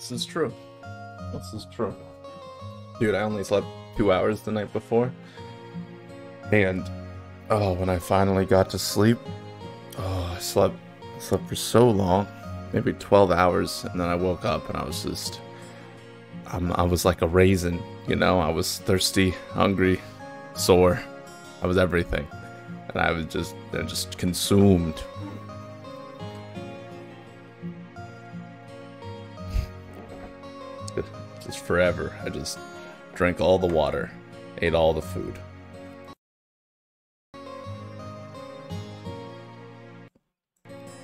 This is true. This is true. Dude, I only slept two hours the night before. And oh, when I finally got to sleep, oh, I slept slept for so long, maybe 12 hours, and then I woke up and I was just I'm, I was like a raisin, you know. I was thirsty, hungry, sore. I was everything, and I was just just consumed. Forever. I just drank all the water, ate all the food.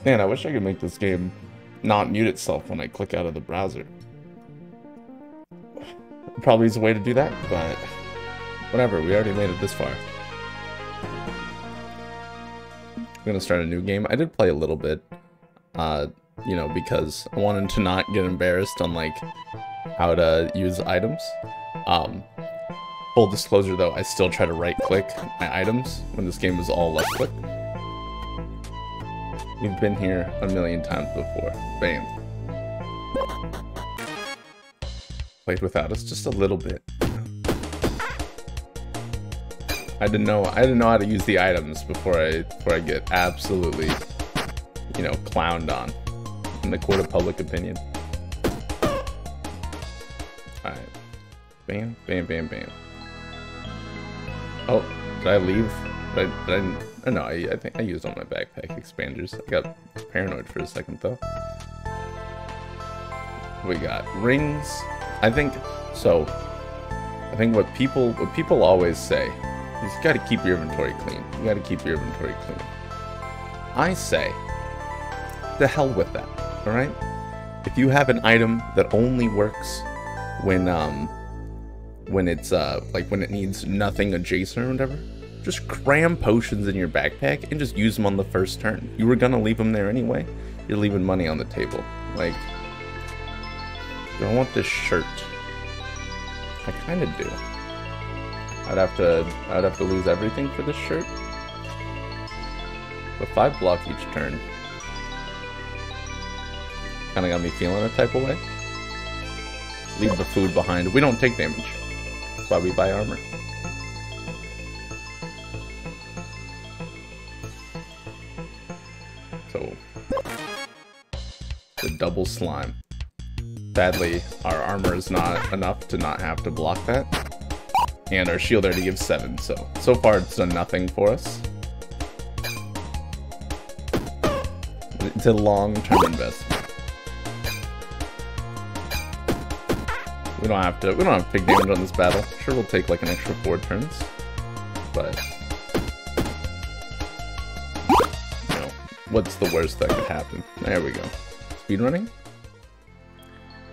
Man, I wish I could make this game not mute itself when I click out of the browser. Probably is a way to do that, but whatever, we already made it this far. I'm gonna start a new game. I did play a little bit, uh, you know, because I wanted to not get embarrassed on like how to use items. Um, full disclosure though, I still try to right click my items when this game is all left click. You've been here a million times before. Bam. Played without us just a little bit. I didn't know I didn't know how to use the items before I before I get absolutely you know clowned on in the court of public opinion. Alright. Bam, bam, bam, bam. Oh, did I leave? Did I, did I Oh, no, I, I, think I used all my backpack expanders. I got paranoid for a second though. We got rings. I think so. I think what people what people always say is you got to keep your inventory clean. You got to keep your inventory clean. I say, the hell with that. All right. If you have an item that only works when um when it's uh like when it needs nothing adjacent or whatever, just cram potions in your backpack and just use them on the first turn. You were gonna leave them there anyway. You're leaving money on the table. Like, do I want this shirt? I kind of do. I'd have to, I'd have to lose everything for this shirt. But five block each turn. Kind of got me feeling a type of way. Leave the food behind. We don't take damage. That's why we buy armor. So, the double slime. Sadly, our armor is not enough to not have to block that. And our shield already gives 7, so so far it's done nothing for us. It's a long-term investment. We don't have to we don't have take damage on this battle. Sure we'll take like an extra four turns. But you know, what's the worst that could happen? There we go speedrunning.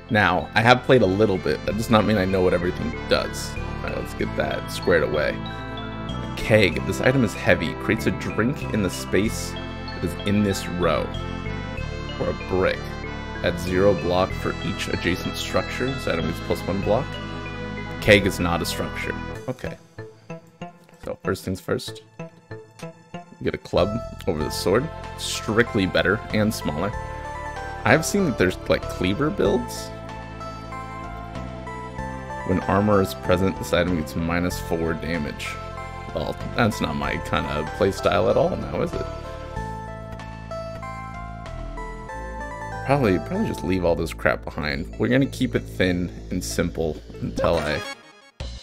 Now, I have played a little bit. That does not mean I know what everything does. Alright, let's get that squared away. A keg. This item is heavy. Creates a drink in the space that is in this row. Or a brick. Adds zero block for each adjacent structure. This item gets plus one block. Keg is not a structure. Okay. So, first things first. Get a club over the sword. Strictly better and smaller. I've seen that there's like cleaver builds. When armor is present, this item gets minus four damage. Well, that's not my kind of playstyle at all now, is it? Probably, probably just leave all this crap behind. We're gonna keep it thin and simple until I,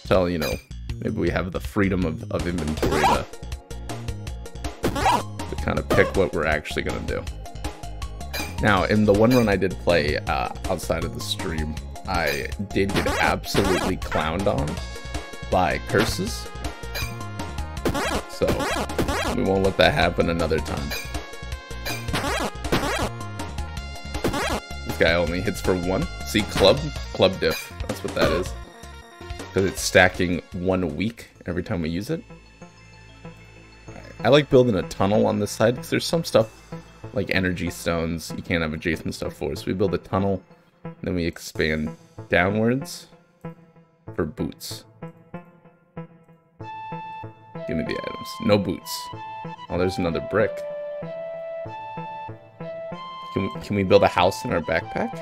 until, you know, maybe we have the freedom of, of inventory to, to kind of pick what we're actually gonna do. Now, in the one run I did play uh, outside of the stream, I did get absolutely clowned on by curses. So, we won't let that happen another time. Guy only hits for one. See, club? Club diff. That's what that is. Because it's stacking one week every time we use it. I like building a tunnel on this side because there's some stuff like energy stones you can't have adjacent stuff for. So we build a tunnel, then we expand downwards for boots. Give me the items. No boots. Oh, there's another brick. Can we, can we build a house in our backpack?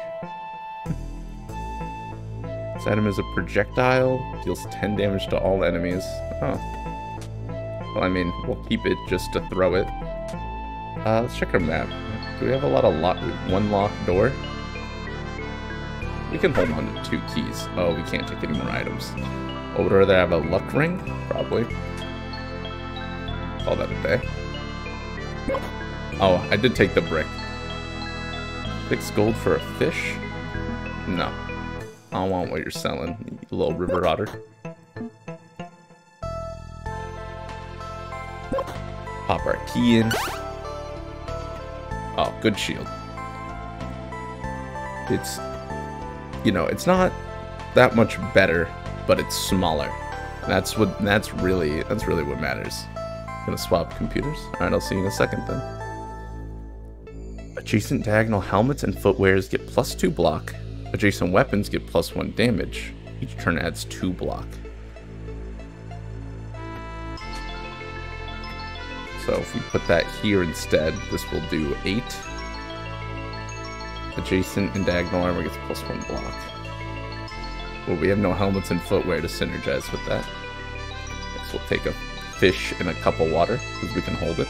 this item is a projectile, deals 10 damage to all enemies. Oh. Well, I mean, we'll keep it just to throw it. Uh, let's check our map. Do we have a lot of lock, one locked door? We can hold on to two keys. Oh, we can't take any more items. Oh, would rather have a luck ring? Probably. Call that a day. Oh, I did take the brick. Six gold for a fish? No. I don't want what you're selling, you little river otter. Pop our key in. Oh, good shield. It's, you know, it's not that much better, but it's smaller. That's what, that's really, that's really what matters. Gonna swap computers? Alright, I'll see you in a second then. Adjacent diagonal helmets and footwears get plus 2 block. Adjacent weapons get plus 1 damage. Each turn adds 2 block. So if we put that here instead, this will do 8. Adjacent and diagonal armor gets plus 1 block. Well, we have no helmets and footwear to synergize with that. So we'll take a fish in a cup of water, because we can hold it.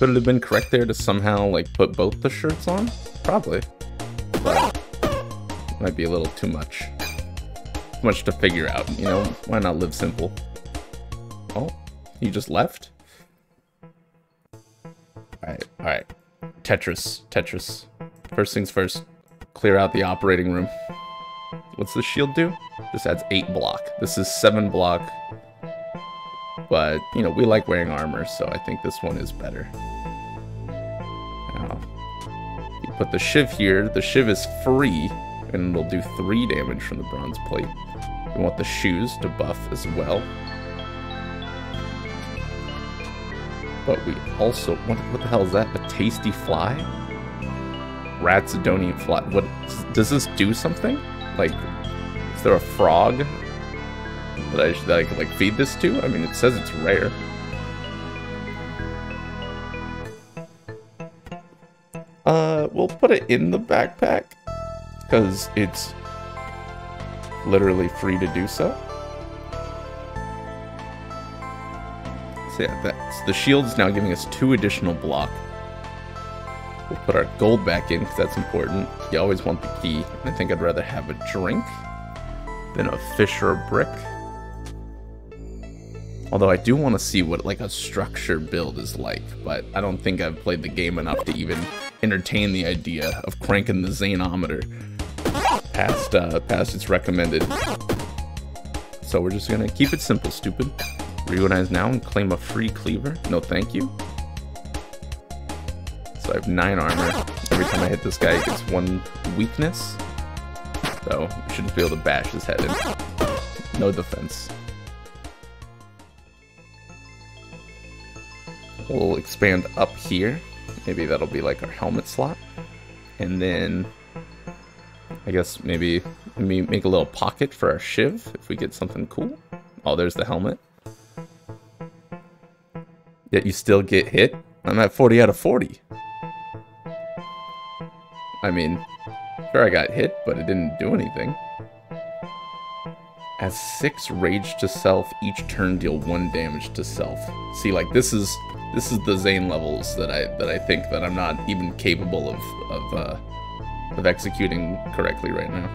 Could it have been correct there to somehow, like, put both the shirts on? Probably. But might be a little too much. Too much to figure out, you know? Why not live simple? Oh, he just left? Alright, alright. Tetris, Tetris. First things first, clear out the operating room. What's the shield do? This adds 8 block. This is 7 block but, you know, we like wearing armor, so I think this one is better. Now, you put the Shiv here. The Shiv is free, and it'll do 3 damage from the bronze plate. We want the shoes to buff as well. But we also... What, what the hell is that? A tasty fly? Rats don't eat fly. What... Does this do something? Like, is there a frog that I, I could like feed this to? I mean, it says it's rare. Uh, we'll put it in the backpack because it's literally free to do so. So yeah, that's the shield's now giving us two additional block. We'll put our gold back in because that's important. You always want the key. I think I'd rather have a drink than a fish or a brick. Although I do want to see what like a structure build is like, but I don't think I've played the game enough to even entertain the idea of cranking the Zaneometer past, uh, past its recommended. So we're just gonna keep it simple, stupid. Reorganize now and claim a free cleaver. No thank you. So I have 9 armor. Every time I hit this guy, he gets 1 weakness. So, we should just be able to bash his head in. No defense. We'll expand up here. Maybe that'll be like our helmet slot. And then I guess maybe maybe make a little pocket for our shiv if we get something cool. Oh, there's the helmet. Yet you still get hit? I'm at 40 out of 40. I mean, sure I got hit, but it didn't do anything. As 6 rage to self, each turn deal 1 damage to self. See, like, this is this is the Zane levels that I that I think that I'm not even capable of of uh, of executing correctly right now.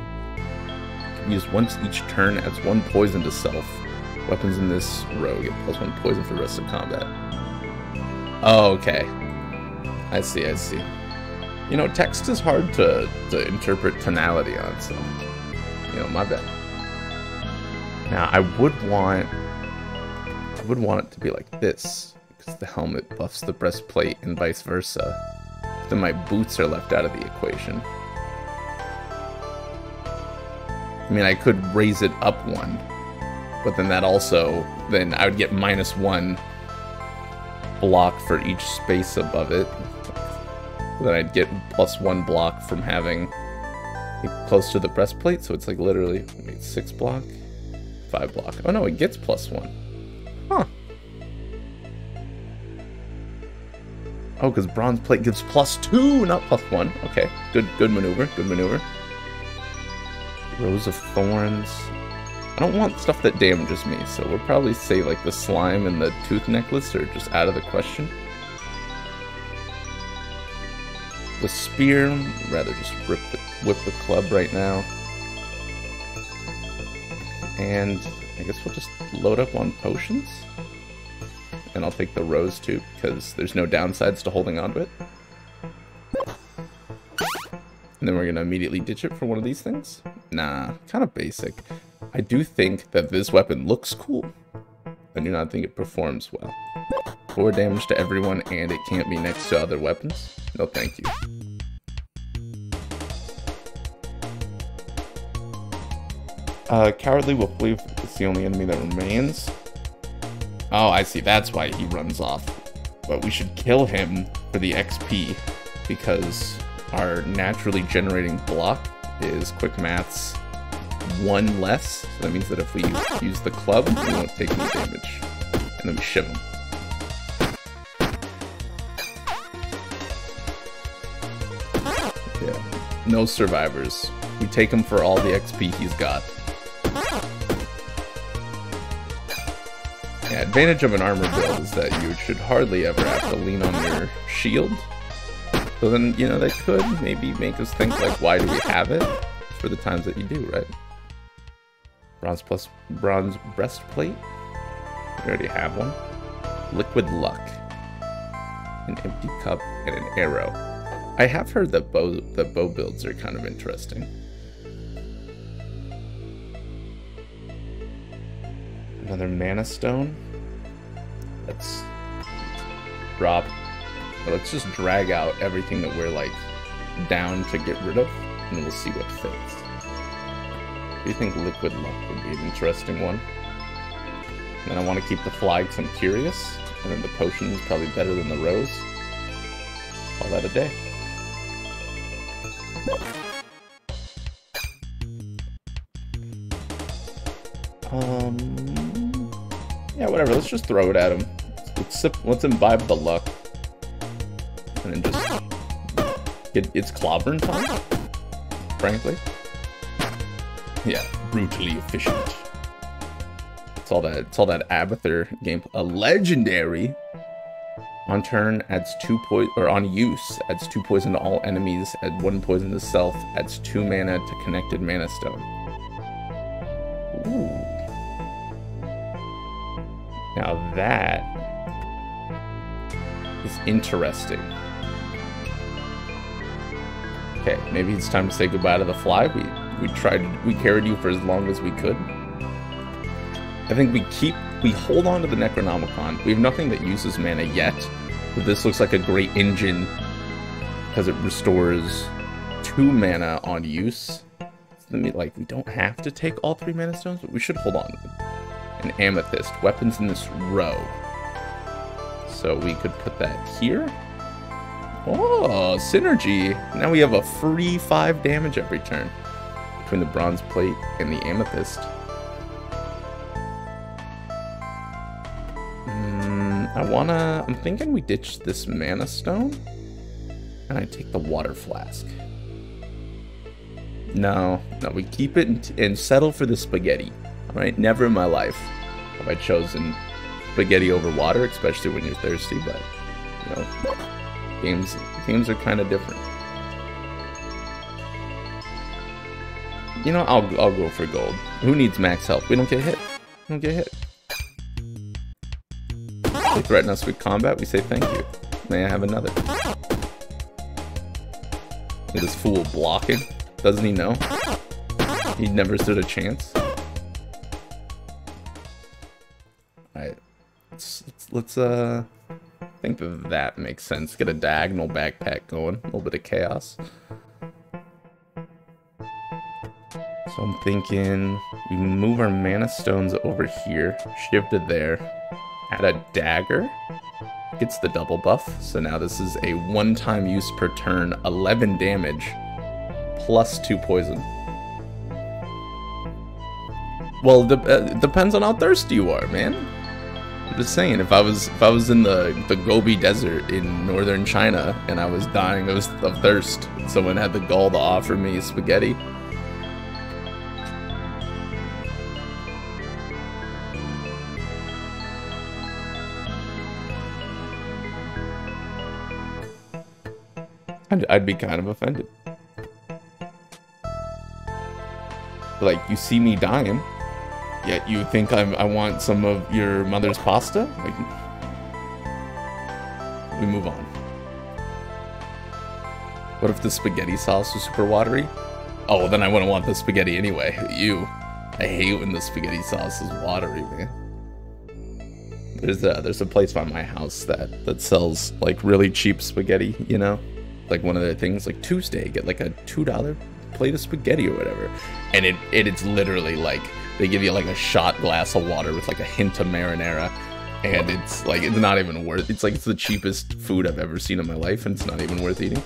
Use once each turn, adds one poison to self. Weapons in this row get plus one poison for the rest of combat. Oh, okay. I see, I see. You know, text is hard to, to interpret tonality on, so, you know, my bad. Now, I would want, I would want it to be like this because the helmet buffs the breastplate and vice versa. Then my boots are left out of the equation. I mean, I could raise it up one, but then that also, then I would get minus one block for each space above it. Then I'd get plus one block from having it close to the breastplate, so it's like literally six block, five block. Oh no, it gets plus one. Huh. Oh, because bronze plate gives plus two, not plus one. Okay, good, good maneuver, good maneuver. Rose of Thorns. I don't want stuff that damages me, so we'll probably say like the slime and the tooth necklace are just out of the question. The spear, rather just rip the, whip the club right now. And I guess we'll just load up on potions. And I'll take the rose too, because there's no downsides to holding onto it. And then we're going to immediately ditch it for one of these things. Nah, kind of basic. I do think that this weapon looks cool. I do not think it performs well. 4 damage to everyone and it can't be next to other weapons? No thank you. Uh, Cowardly Wolf Believe is the only enemy that remains. Oh, I see. That's why he runs off. But we should kill him for the XP because our naturally generating block is quick maths one less. So that means that if we use the club, we won't take any damage. And then we shiv him. Yeah. No survivors. We take him for all the XP he's got. Advantage of an armor build is that you should hardly ever have to lean on your shield. So then, you know, that could maybe make us think, like, why do we have it? For the times that you do, right? Bronze plus bronze breastplate. We already have one. Liquid luck. An empty cup and an arrow. I have heard that bow the bow builds are kind of interesting. Another mana stone. Let's drop. Let's just drag out everything that we're like down to get rid of, and we'll see what fits. Do you think liquid luck would be an interesting one? And I want to keep the fly because I'm curious. And then the potion is probably better than the rose. Call that a day. Um, yeah, whatever. Let's just throw it at him. Let's sip, let's imbibe the luck. And then just get it's clobbering time, frankly. Yeah, brutally efficient. It's all that it's all that Abathur game. A legendary on turn adds two poison or on use adds two poison to all enemies, add one poison to self, adds two mana to connected mana stone. Ooh. Now that is interesting. Okay, maybe it's time to say goodbye to the fly. We we tried we carried you for as long as we could. I think we keep we hold on to the Necronomicon. We have nothing that uses mana yet, but this looks like a great engine because it restores two mana on use. Me like we don't have to take all three mana stones, but we should hold on an amethyst. Weapons in this row. So we could put that here. Oh, synergy. Now we have a free 5 damage every turn between the bronze plate and the amethyst. Mm, I wanna... I'm thinking we ditch this mana stone. And I take the water flask. No, no, we keep it and, and settle for the spaghetti. Alright, never in my life have I chosen spaghetti over water, especially when you're thirsty, but, you know, games, games are kind of different. You know, I'll, I'll go for gold. Who needs max health? We don't get hit. We don't get hit. They threaten us with combat, we say thank you. May I have another? this fool blocking. Doesn't he know? He never stood a chance. Alright. Let's, let's, let's, uh... I think that, that makes sense. Get a diagonal backpack going. A little bit of chaos. So I'm thinking we move our mana stones over here, shift it there, add a dagger, gets the double buff. So now this is a one-time use per turn, 11 damage, plus 2 poison. Well, it de uh, depends on how thirsty you are, man. Just saying, if I was if I was in the the Gobi Desert in northern China and I was dying of, of thirst, someone had the gall to offer me spaghetti. I'd, I'd be kind of offended. Like, you see me dying, yet you think I'm, I want some of your mother's pasta? Like, we move on. What if the spaghetti sauce was super watery? Oh, then I wouldn't want the spaghetti anyway. You. I hate when the spaghetti sauce is watery, man. There's a there's a place by my house that that sells like really cheap spaghetti, you know, like one of their things like Tuesday get like a two dollar plate of spaghetti or whatever, and it, it it's literally like they give you like a shot glass of water with like a hint of marinara, and it's like it's not even worth. It's like it's the cheapest food I've ever seen in my life, and it's not even worth eating.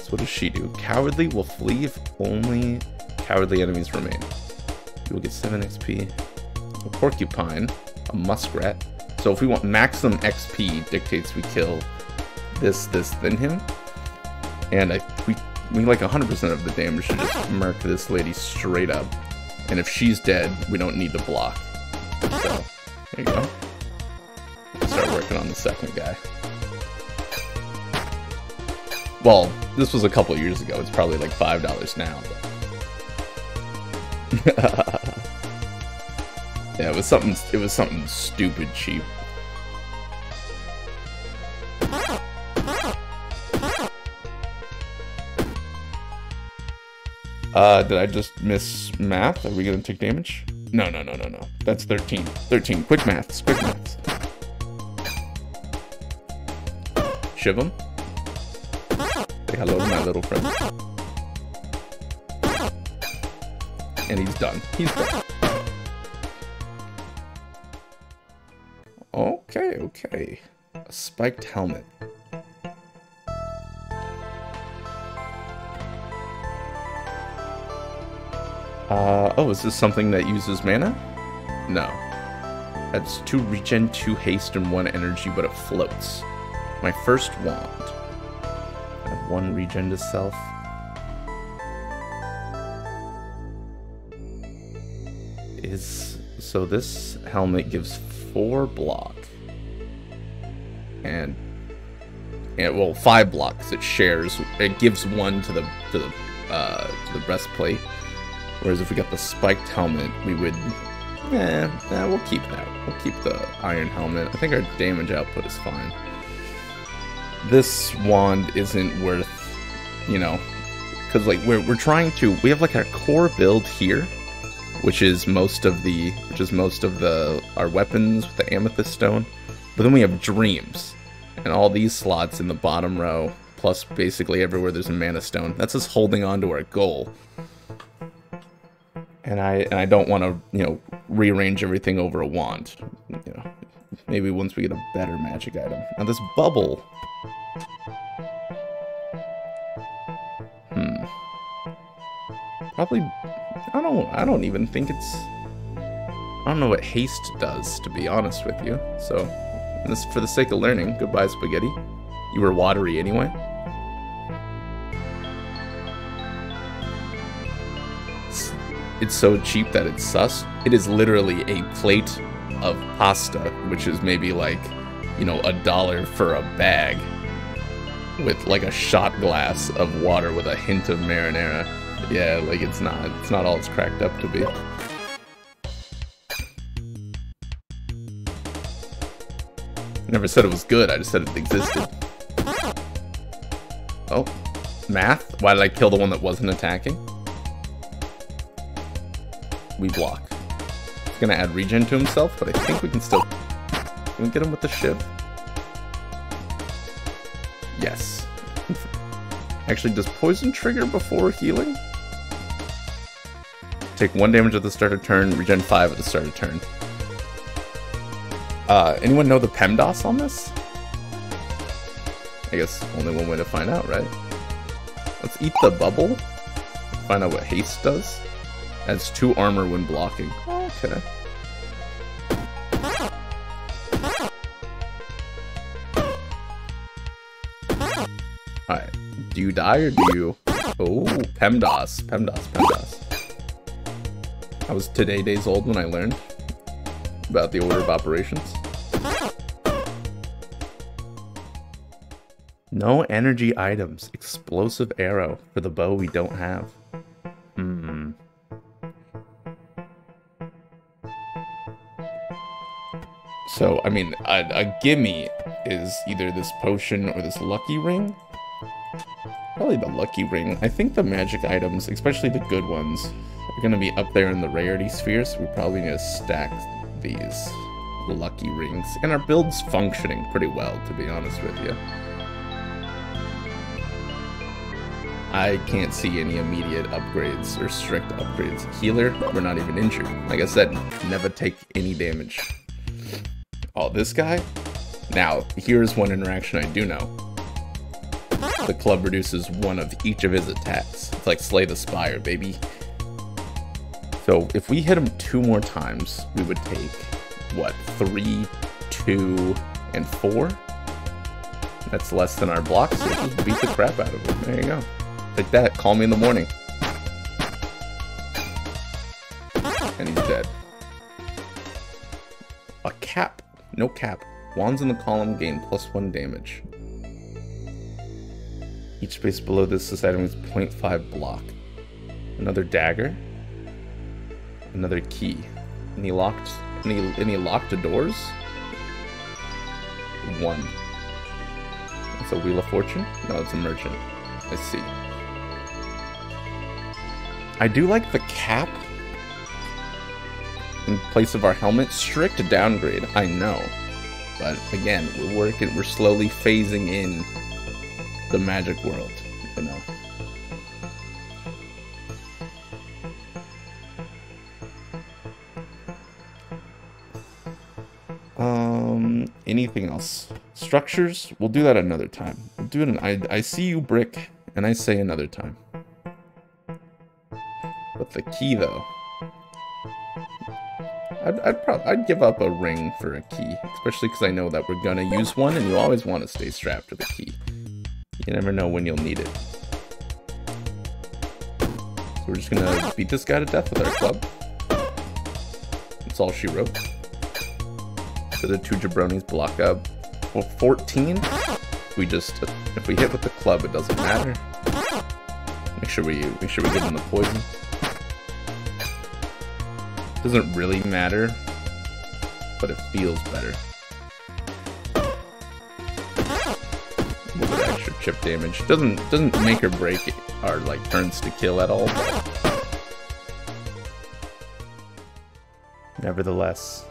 So what does she do? Cowardly will flee if only cowardly enemies remain. You will get 7 XP. A porcupine, a muskrat. So if we want maximum XP, dictates we kill this, this, then him. And I we we like 100% of the damage should just murk this lady straight up. And if she's dead, we don't need the block. So, there you go. Start working on the second guy. Well, this was a couple years ago. It's probably like $5 now. yeah, it was something it was something stupid cheap. Uh, did I just miss math? Are we gonna take damage? No, no, no, no, no. That's 13. 13. Quick maths. Quick maths. Shivam? Say hello to my little friend. And he's done. He's done. Okay, okay. A spiked helmet. Uh, oh, is this something that uses mana? No. That's 2 regen, 2 haste, and 1 energy, but it floats. My first wand. I have 1 regen to self. Is So this helmet gives 4 block. And... And, well, 5 blocks. It shares. It gives 1 to the, to the, uh, to the breastplate. Whereas if we got the spiked helmet, we would... Eh, eh, we'll keep that. We'll keep the iron helmet. I think our damage output is fine. This wand isn't worth, you know... Because, like, we're, we're trying to... We have, like, our core build here, which is most of the... Which is most of the... Our weapons with the amethyst stone. But then we have dreams. And all these slots in the bottom row, plus basically everywhere there's a mana stone. That's us holding on to our goal and I and I don't want to you know rearrange everything over a wand. You know, maybe once we get a better magic item. Now this bubble. Hmm. Probably. I don't. I don't even think it's. I don't know what haste does, to be honest with you. So, this for the sake of learning. Goodbye, spaghetti. You were watery anyway. It's so cheap that it's sus. It is literally a plate of pasta, which is maybe like, you know, a dollar for a bag with like a shot glass of water with a hint of marinara. Yeah, like it's not it's not all it's cracked up to be. Never said it was good, I just said it existed. Oh, math? Why did I kill the one that wasn't attacking? We block. He's gonna add regen to himself, but I think we can still... Can we get him with the shiv? Yes. Actually, does poison trigger before healing? Take one damage at the start of turn, regen 5 at the start of turn. Uh, anyone know the PEMDAS on this? I guess only one way to find out, right? Let's eat the bubble. Find out what haste does. Adds 2 armor when blocking. Okay. Alright. Do you die or do you... Oh, PEMDAS. PEMDAS, PEMDAS. I was today days old when I learned about the order of operations. No energy items. Explosive arrow for the bow we don't have. Hmm. So, I mean, a, a gimme is either this potion or this lucky ring. Probably the lucky ring. I think the magic items, especially the good ones, are going to be up there in the rarity sphere, so we probably need to stack these lucky rings. And our build's functioning pretty well, to be honest with you. I can't see any immediate upgrades or strict upgrades. Healer, we're not even injured. Like I said, never take any damage. Oh, this guy? Now, here's one interaction I do know. The club reduces one of each of his attacks. It's like Slay the Spire, baby. So if we hit him two more times, we would take, what, three, two, and four? That's less than our block, so just beat the crap out of him. There you go. Like that, call me in the morning. And he's dead. A cap. No cap. Wands in the column gain plus one damage. Each space below this, this item is 0.5 block. Another dagger. Another key. Any locked any any locked doors? One. It's a Wheel of Fortune? No, it's a merchant. I see. I do like the cap in place of our helmet. Strict downgrade, I know. But again, we're working, we're slowly phasing in the magic world, you know. Um, anything else? Structures? We'll do that another time. We'll do it. In, I I see you, brick, and I say another time. But the key, though. I'd, I'd, probably, I'd give up a ring for a key, especially because I know that we're gonna use one, and you always want to stay strapped to the key. You never know when you'll need it. So we're just gonna beat this guy to death with our club. That's all she wrote. So the two jabronis block up. Well, 14? We just, if we hit with the club, it doesn't matter. Make sure we, make sure we get in the poison. Doesn't really matter, but it feels better. A little bit extra chip damage. Doesn't doesn't make or break our like turns to kill at all, nevertheless.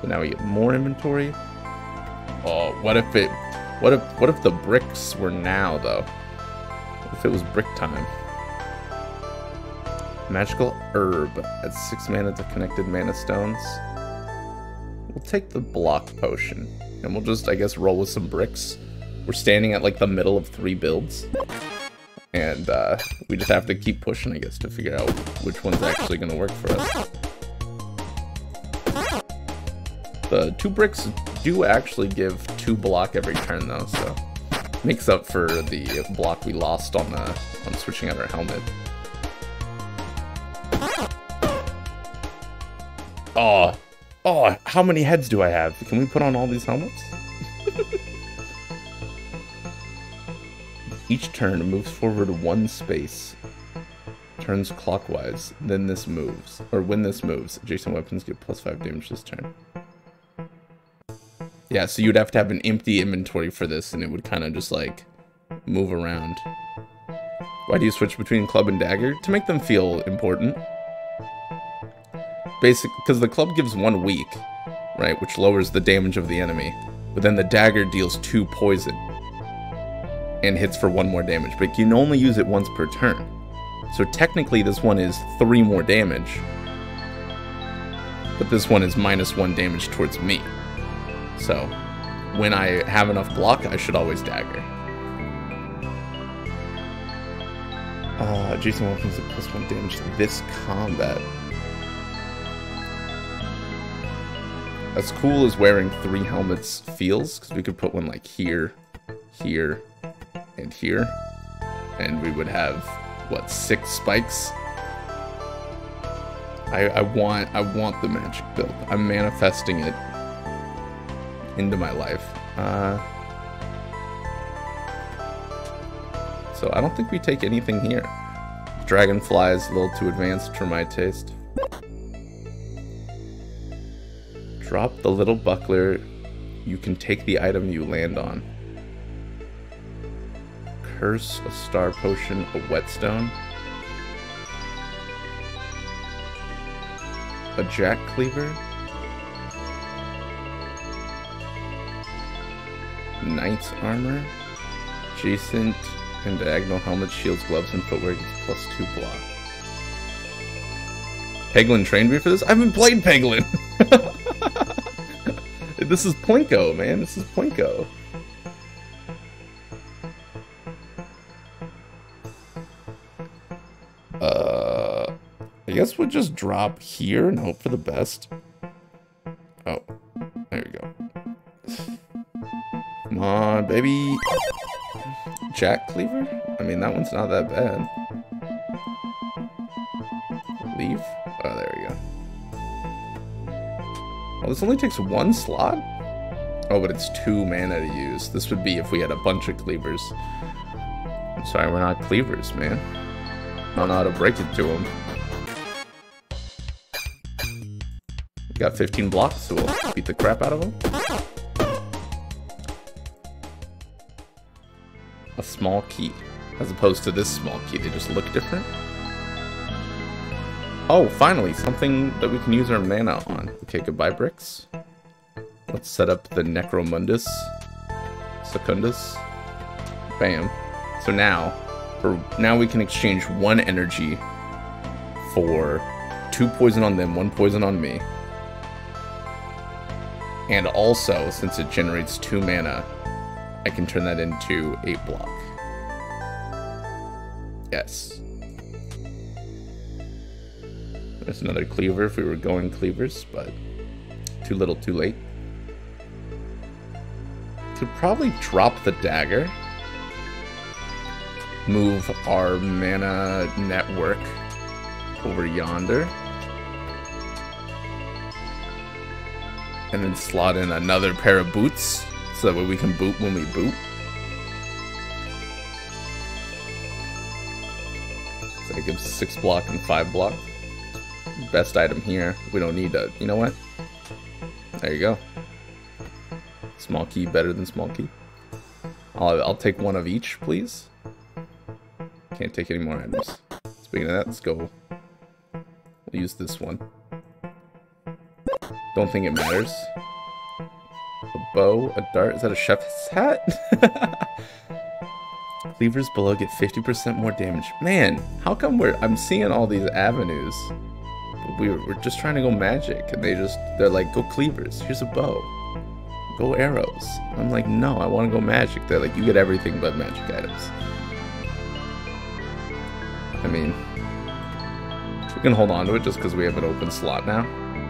So now we get more inventory. Oh, what if it what if what if the bricks were now though? What if it was brick time? Magical herb. Adds 6 mana to connected mana stones. We'll take the block potion. And we'll just, I guess, roll with some bricks. We're standing at, like, the middle of three builds. And, uh, we just have to keep pushing, I guess, to figure out which one's actually to work for us. The two bricks do actually give two block every turn, though, so... Makes up for the block we lost on, uh, on switching out our helmet. Oh, oh, how many heads do I have? Can we put on all these helmets? Each turn moves forward one space. Turns clockwise, then this moves. Or when this moves, adjacent weapons get plus 5 damage this turn. Yeah, so you'd have to have an empty inventory for this, and it would kind of just, like, move around. Why do you switch between club and dagger? To make them feel important basic because the club gives one weak, right, which lowers the damage of the enemy. But then the dagger deals two poison and hits for one more damage, but you can only use it once per turn. So technically this one is three more damage, but this one is minus one damage towards me. So when I have enough block, I should always dagger. Uh, Jason weapons at plus one damage this combat. As cool as wearing three helmets feels, because we could put one like here, here, and here. and we would have, what, six spikes? I, I want I want the magic build. I'm manifesting it into my life. Uh, so I don't think we take anything here. Dragonfly is a little too advanced for my taste. Drop the little buckler. You can take the item you land on. Curse, a star potion, a whetstone. A jack cleaver. Knight's armor. Adjacent and diagonal helmet, shields, gloves, and footwear gets plus two block. Peglin trained me for this? I haven't played Peglin! this is Plinko, man. This is Plinko. Uh, I guess we'll just drop here and hope for the best. Oh, there we go. Come on, baby. Jack Cleaver? I mean, that one's not that bad. Leave? This only takes one slot? Oh, but it's two mana to use. This would be if we had a bunch of cleavers. I'm sorry, we're not cleavers, man. I don't know how to break it to them. We got 15 blocks, so we'll beat the crap out of them. a small key. As opposed to this small key, they just look different. Oh, finally, something that we can use our mana on. Okay, goodbye bricks. Let's set up the Necromundus. Secundus. Bam. So now, for now we can exchange one energy for two poison on them, one poison on me. And also, since it generates two mana, I can turn that into 8 block. Yes. There's another cleaver if we were going cleavers, but too little too late. Could probably drop the dagger. Move our mana network over yonder. And then slot in another pair of boots so that way we can boot when we boot. So it gives 6 block and 5 block. Best item here. We don't need a... You know what? There you go. Small key better than small key. I'll, I'll take one of each, please. Can't take any more items. Speaking of that, let's go. We'll use this one. Don't think it matters A bow, a dart. Is that a chef's hat? Cleavers below get 50% more damage. Man, how come we're... I'm seeing all these avenues. We were, we're just trying to go magic, and they just... They're like, go cleavers. Here's a bow. Go arrows. I'm like, no, I want to go magic. They're like, you get everything but magic items. I mean... We can hold on to it just because we have an open slot now.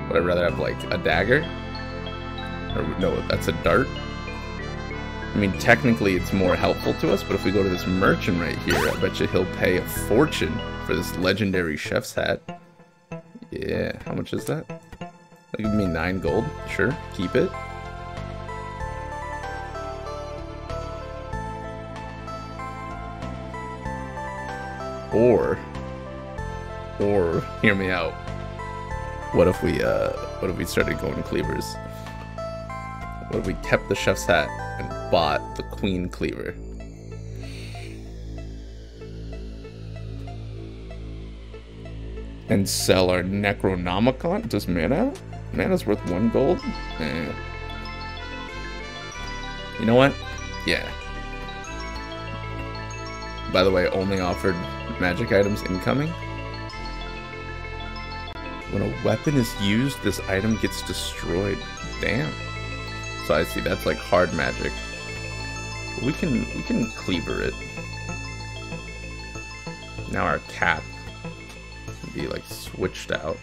But I'd rather have, like, a dagger or no, that's a dart. I mean, technically it's more helpful to us, but if we go to this merchant right here, I bet you he'll pay a fortune for this legendary chef's hat. Yeah, how much is that? That'll give me nine gold. Sure, keep it. Or, or, hear me out. What if we, uh, what if we started going cleavers? What if we kept the chef's hat and bought the queen cleaver? And sell our Necronomicon? Does mana? Mana's worth one gold? Eh. You know what? Yeah. By the way, only offered magic items incoming. When a weapon is used, this item gets destroyed. Damn. So I see that's like hard magic. we can we can cleaver it. Now our cap be like switched out.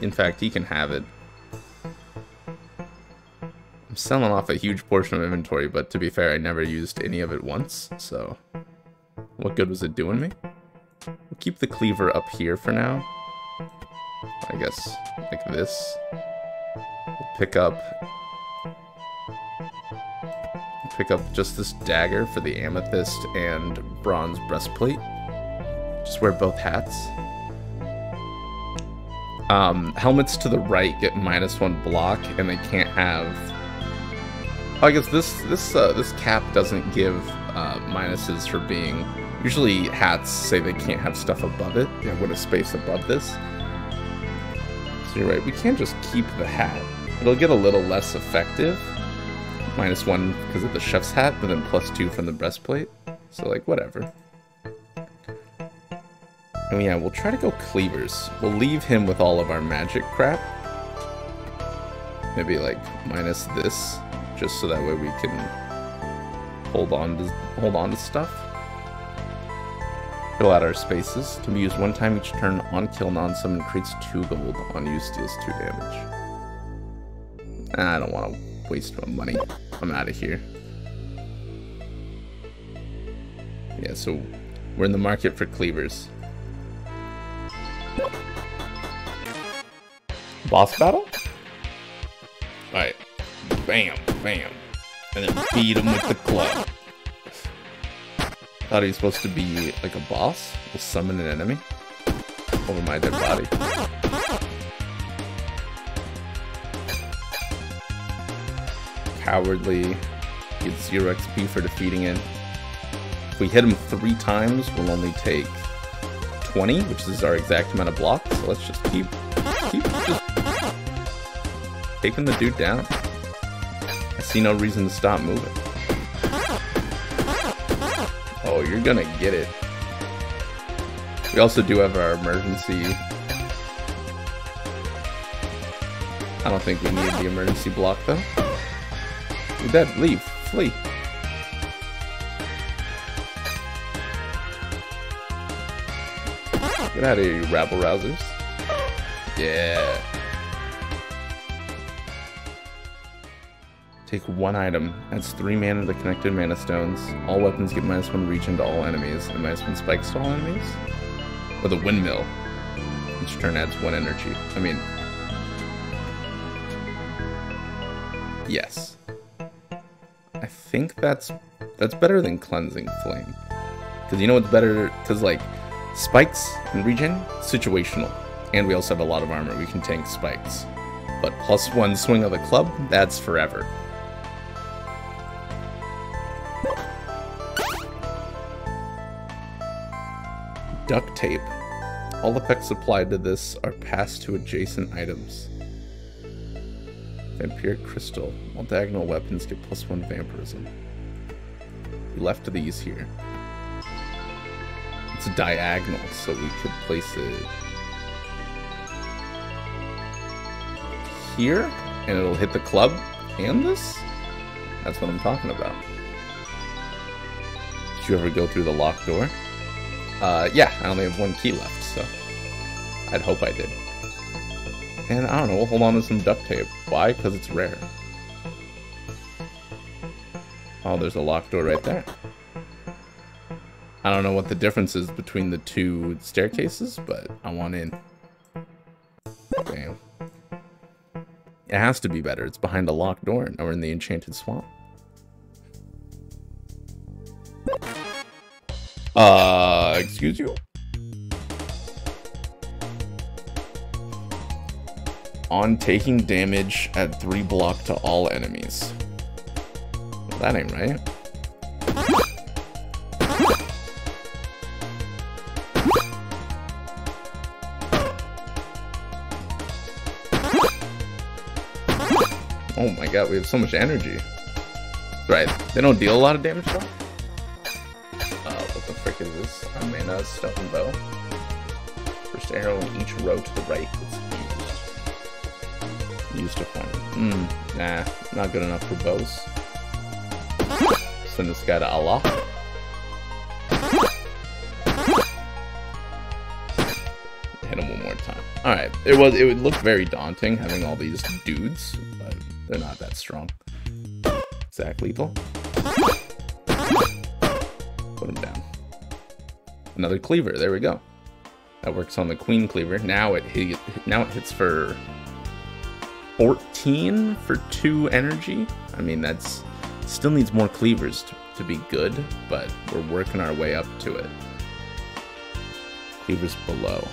In fact, he can have it. I'm selling off a huge portion of inventory, but to be fair, I never used any of it once, so What good was it doing me? We'll keep the cleaver up here for now. I guess like this. We'll pick up pick up just this dagger for the amethyst and bronze breastplate. Just wear both hats. Um, helmets to the right get minus one block, and they can't have. Oh, I guess this this uh, this cap doesn't give uh, minuses for being. Usually hats say they can't have stuff above it. Yeah, what a space above this. So you're right. We can't just keep the hat. It'll get a little less effective. Minus one because of the chef's hat, but then plus two from the breastplate. So like whatever. And yeah, we'll try to go cleavers. We'll leave him with all of our magic crap. Maybe like minus this, just so that way we can hold on to hold on to stuff. Fill out our spaces. Can be used one time each turn on kill non-summon creates two gold. On use deals two damage. I don't want to waste my money. I'm out of here. Yeah, so we're in the market for cleavers. Boss battle? Alright. Bam, bam. And then beat him with the club. Thought he was supposed to be like a boss. Will summon an enemy over my dead body. Cowardly. Get 0 XP for defeating it. If we hit him three times, we'll only take 20, which is our exact amount of blocks. So let's just keep, keep just taking the dude down. I see no reason to stop moving. Oh, you're gonna get it. We also do have our emergency. I don't think we need the emergency block though. You're dead. Leave. Flee. Here, you rabble rousers. Yeah. Take one item. Adds three mana to the connected mana stones. All weapons get minus one reach into all enemies, and minus one spikes to all enemies. Or the windmill. Each turn adds one energy. I mean... Yes. I think that's that's better than cleansing flame. Because you know what's better? Because like spikes and regen situational, and we also have a lot of armor. We can tank spikes, but plus one swing of the club that's forever. Duct tape. All effects applied to this are passed to adjacent items. Vampiric Crystal. All diagonal weapons get plus one vampirism. We left these here. It's diagonal, so we could place it here, and it'll hit the club and this? That's what I'm talking about. Did you ever go through the locked door? Uh, yeah, I only have one key left, so I'd hope I did. And I don't know, we'll hold on to some duct tape. Why? Because it's rare. Oh, there's a locked door right there. I don't know what the difference is between the two staircases, but I want in. Damn. It has to be better. It's behind a locked door. Now we're in the Enchanted Swamp. Uh, excuse you? On taking damage at 3 block to all enemies. Well, that ain't right. Oh my god, we have so much energy. Right, they don't deal a lot of damage though? Uh, what the frick is this? A mana stone bow. First arrow in each row to the right is used. Used to form. Hmm, nah, not good enough for bows. Send this guy to Allah. Hit him one more time. Alright, it was it would look very daunting having all these dudes, they're not that strong. Zach lethal. Put him down. Another cleaver. There we go. That works on the queen cleaver. Now it hit, now it hits for 14 for 2 energy. I mean, that's still needs more cleavers to, to be good, but we're working our way up to it. Cleavers below.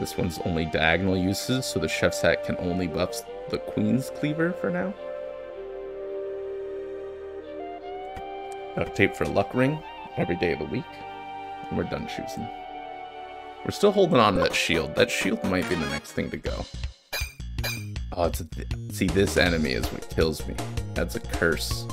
This one's only diagonal uses, so the chef's hat can only buff the queen's cleaver for now. Duct tape for luck ring every day of the week. And we're done choosing. We're still holding on to that shield. That shield might be the next thing to go. Oh, it's th see, this enemy is what kills me. That's a curse.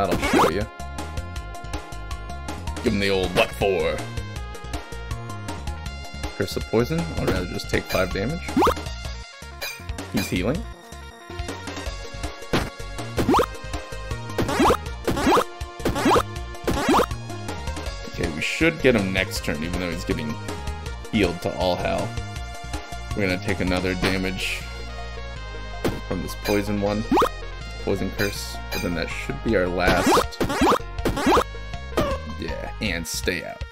That'll show you. Give him the old what for. Curse of poison. I'd rather just take five damage. He's healing. Okay, we should get him next turn, even though he's getting healed to all hell. We're gonna take another damage from this poison one. Poison curse. But then that should be our last. Yeah, and stay out.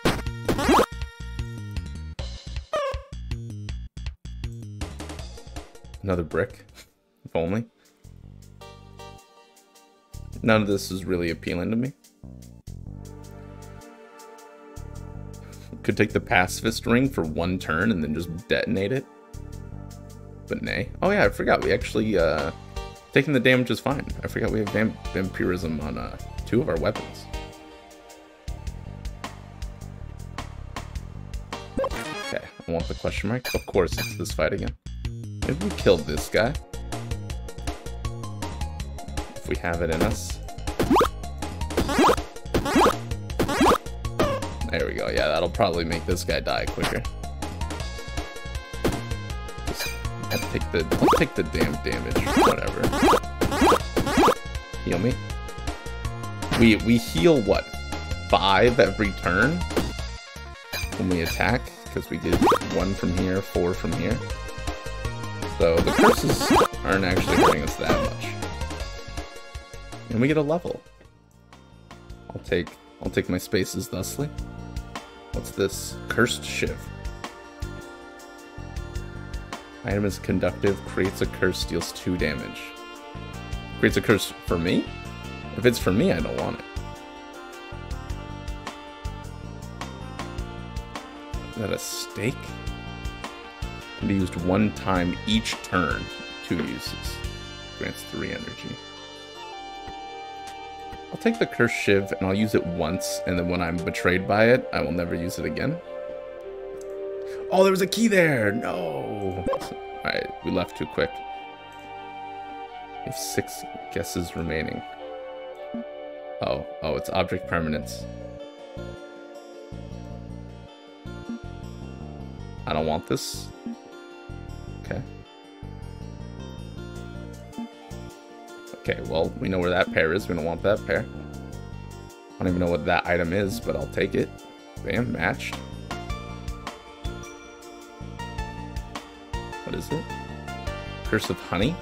Another brick. If only. None of this is really appealing to me. Could take the pacifist ring for one turn and then just detonate it. But nay. Oh yeah, I forgot. We actually, uh, taking the damage is fine. I forgot we have vamp vampirism on uh, two of our weapons. Okay, I want the question mark. Of course, it's this fight again. Maybe we killed this guy. If we have it in us. There we go. Yeah, that'll probably make this guy die quicker. Take the take the damn damage. Whatever. Heal me. We we heal what? Five every turn when we attack because we did one from here, four from here. So the curses aren't actually hurting us that much. And we get a level. I'll take I'll take my spaces thusly. What's this? Cursed Shiv. Item is conductive, creates a curse, deals 2 damage. Creates a curse for me? If it's for me, I don't want it. Is that a stake? Can be used one time each turn. Two uses. Grants 3 energy. I'll take the Curse Shiv and I'll use it once, and then when I'm betrayed by it, I will never use it again. Oh, there was a key there! No! Alright, we left too quick. We have six guesses remaining. Oh, oh, it's object permanence. I don't want this. Okay. Okay, well, we know where that pair is. We don't want that pair. I don't even know what that item is, but I'll take it. Bam, matched. What is it? Curse of Honey?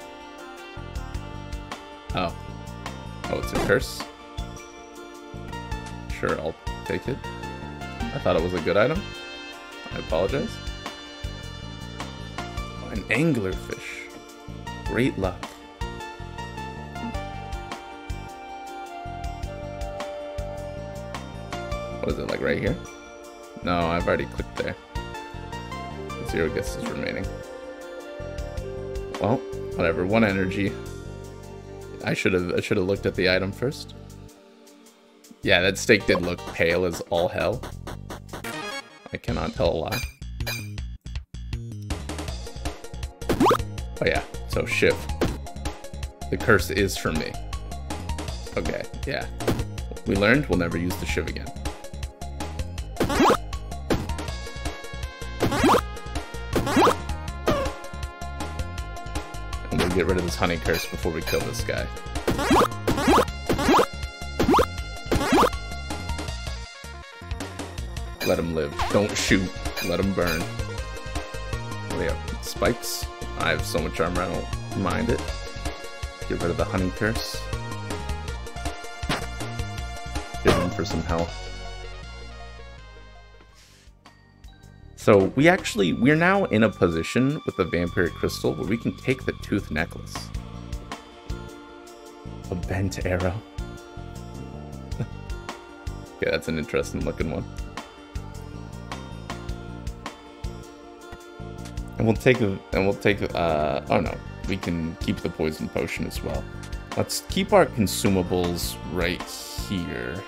Oh. Oh, it's a curse? Sure, I'll take it. I thought it was a good item. I apologize. Oh, an anglerfish. Great luck. What is it, like right here? No, I've already clicked there. Zero guesses remaining. Well, whatever. One energy. I should have I should have looked at the item first. Yeah, that steak did look pale as all hell. I cannot tell a lie. Oh yeah, so Shiv. The curse is for me. Okay, yeah. We learned we'll never use the Shiv again. Get rid of this honey curse before we kill this guy. Let him live. Don't shoot. Let him burn. We have? Spikes? I have so much armor, I don't mind it. Get rid of the honey curse. Give him for some health. So we actually, we're now in a position with the Vampiric Crystal where we can take the Tooth Necklace. A bent arrow. okay, that's an interesting looking one. And we'll take and we'll take, uh, oh no, we can keep the poison potion as well. Let's keep our consumables right here.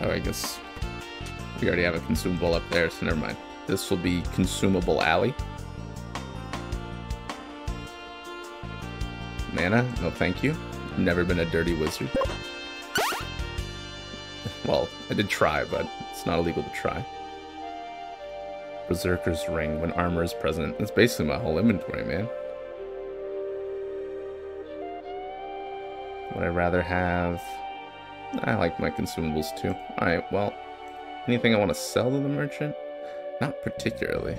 Oh, I guess we already have a consumable up there, so never mind. This will be consumable alley. Mana? No thank you. Never been a dirty wizard. Well, I did try, but it's not illegal to try. Berserker's Ring, when armor is present. That's basically my whole inventory, man. Would I rather have... I like my consumables too. Alright, well, anything I want to sell to the merchant? Not particularly.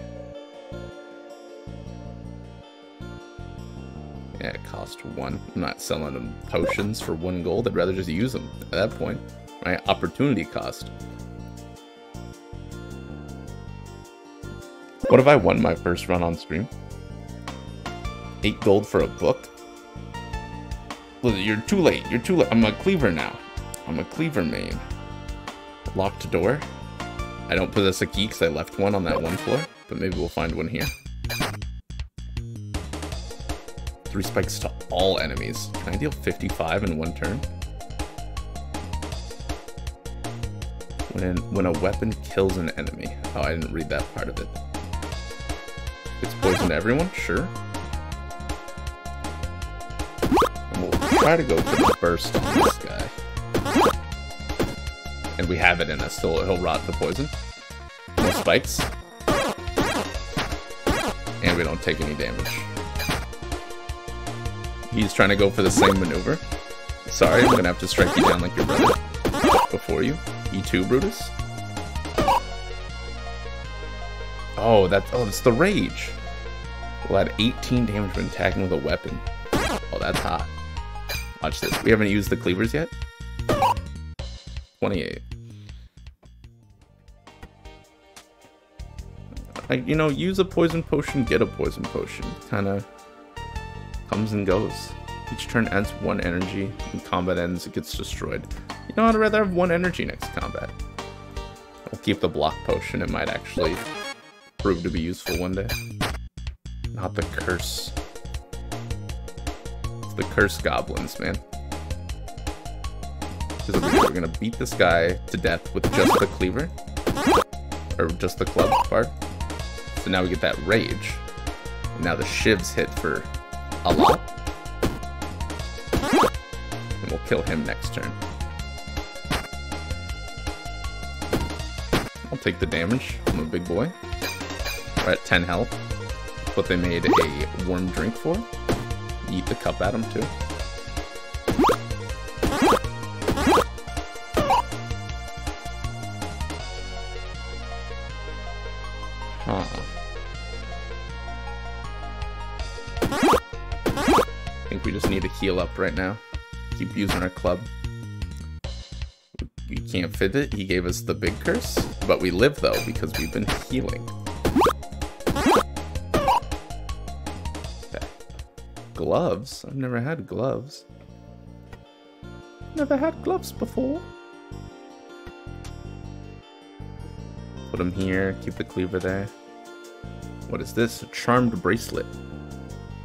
Yeah, it cost one. I'm not selling them potions for one gold. I'd rather just use them at that point. Right? Opportunity cost. What if I won my first run on stream? Eight gold for a book? You're too late. You're too late. I'm a cleaver now. I'm a cleaver main. Locked door. I don't possess a key because I left one on that one floor, but maybe we'll find one here. Three spikes to all enemies. Can I deal 55 in one turn? When, when a weapon kills an enemy. Oh, I didn't read that part of it. It's poison to everyone? Sure. And we'll try to go for the burst on this guy. And we have it in us, so he'll rot the poison. No spikes. And we don't take any damage. He's trying to go for the same maneuver. Sorry, I'm gonna have to strike you down like your brother. Before you. E2, Brutus. Oh, that's oh, it's the rage. We'll add 18 damage when attacking with a weapon. Oh, that's hot. Watch this. We haven't used the cleavers yet. 28. Like, you know, use a poison potion, get a poison potion. Kind of comes and goes. Each turn adds one energy. When combat ends, it gets destroyed. You know, I'd rather have one energy next combat. I'll keep the block potion. It might actually prove to be useful one day. Not the curse. It's the curse goblins, man. We're gonna beat this guy to death with just the cleaver. Or just the club part. So now we get that rage. And now the shivs hit for a lot. And we'll kill him next turn. I'll take the damage. I'm a big boy. We're at 10 health. What they made a warm drink for. Eat the cup at him too. Heal up right now. Keep using our club. We can't fit it. He gave us the big curse. But we live, though, because we've been healing. Gloves? I've never had gloves. Never had gloves before. Put them here. Keep the cleaver there. What is this? A charmed bracelet.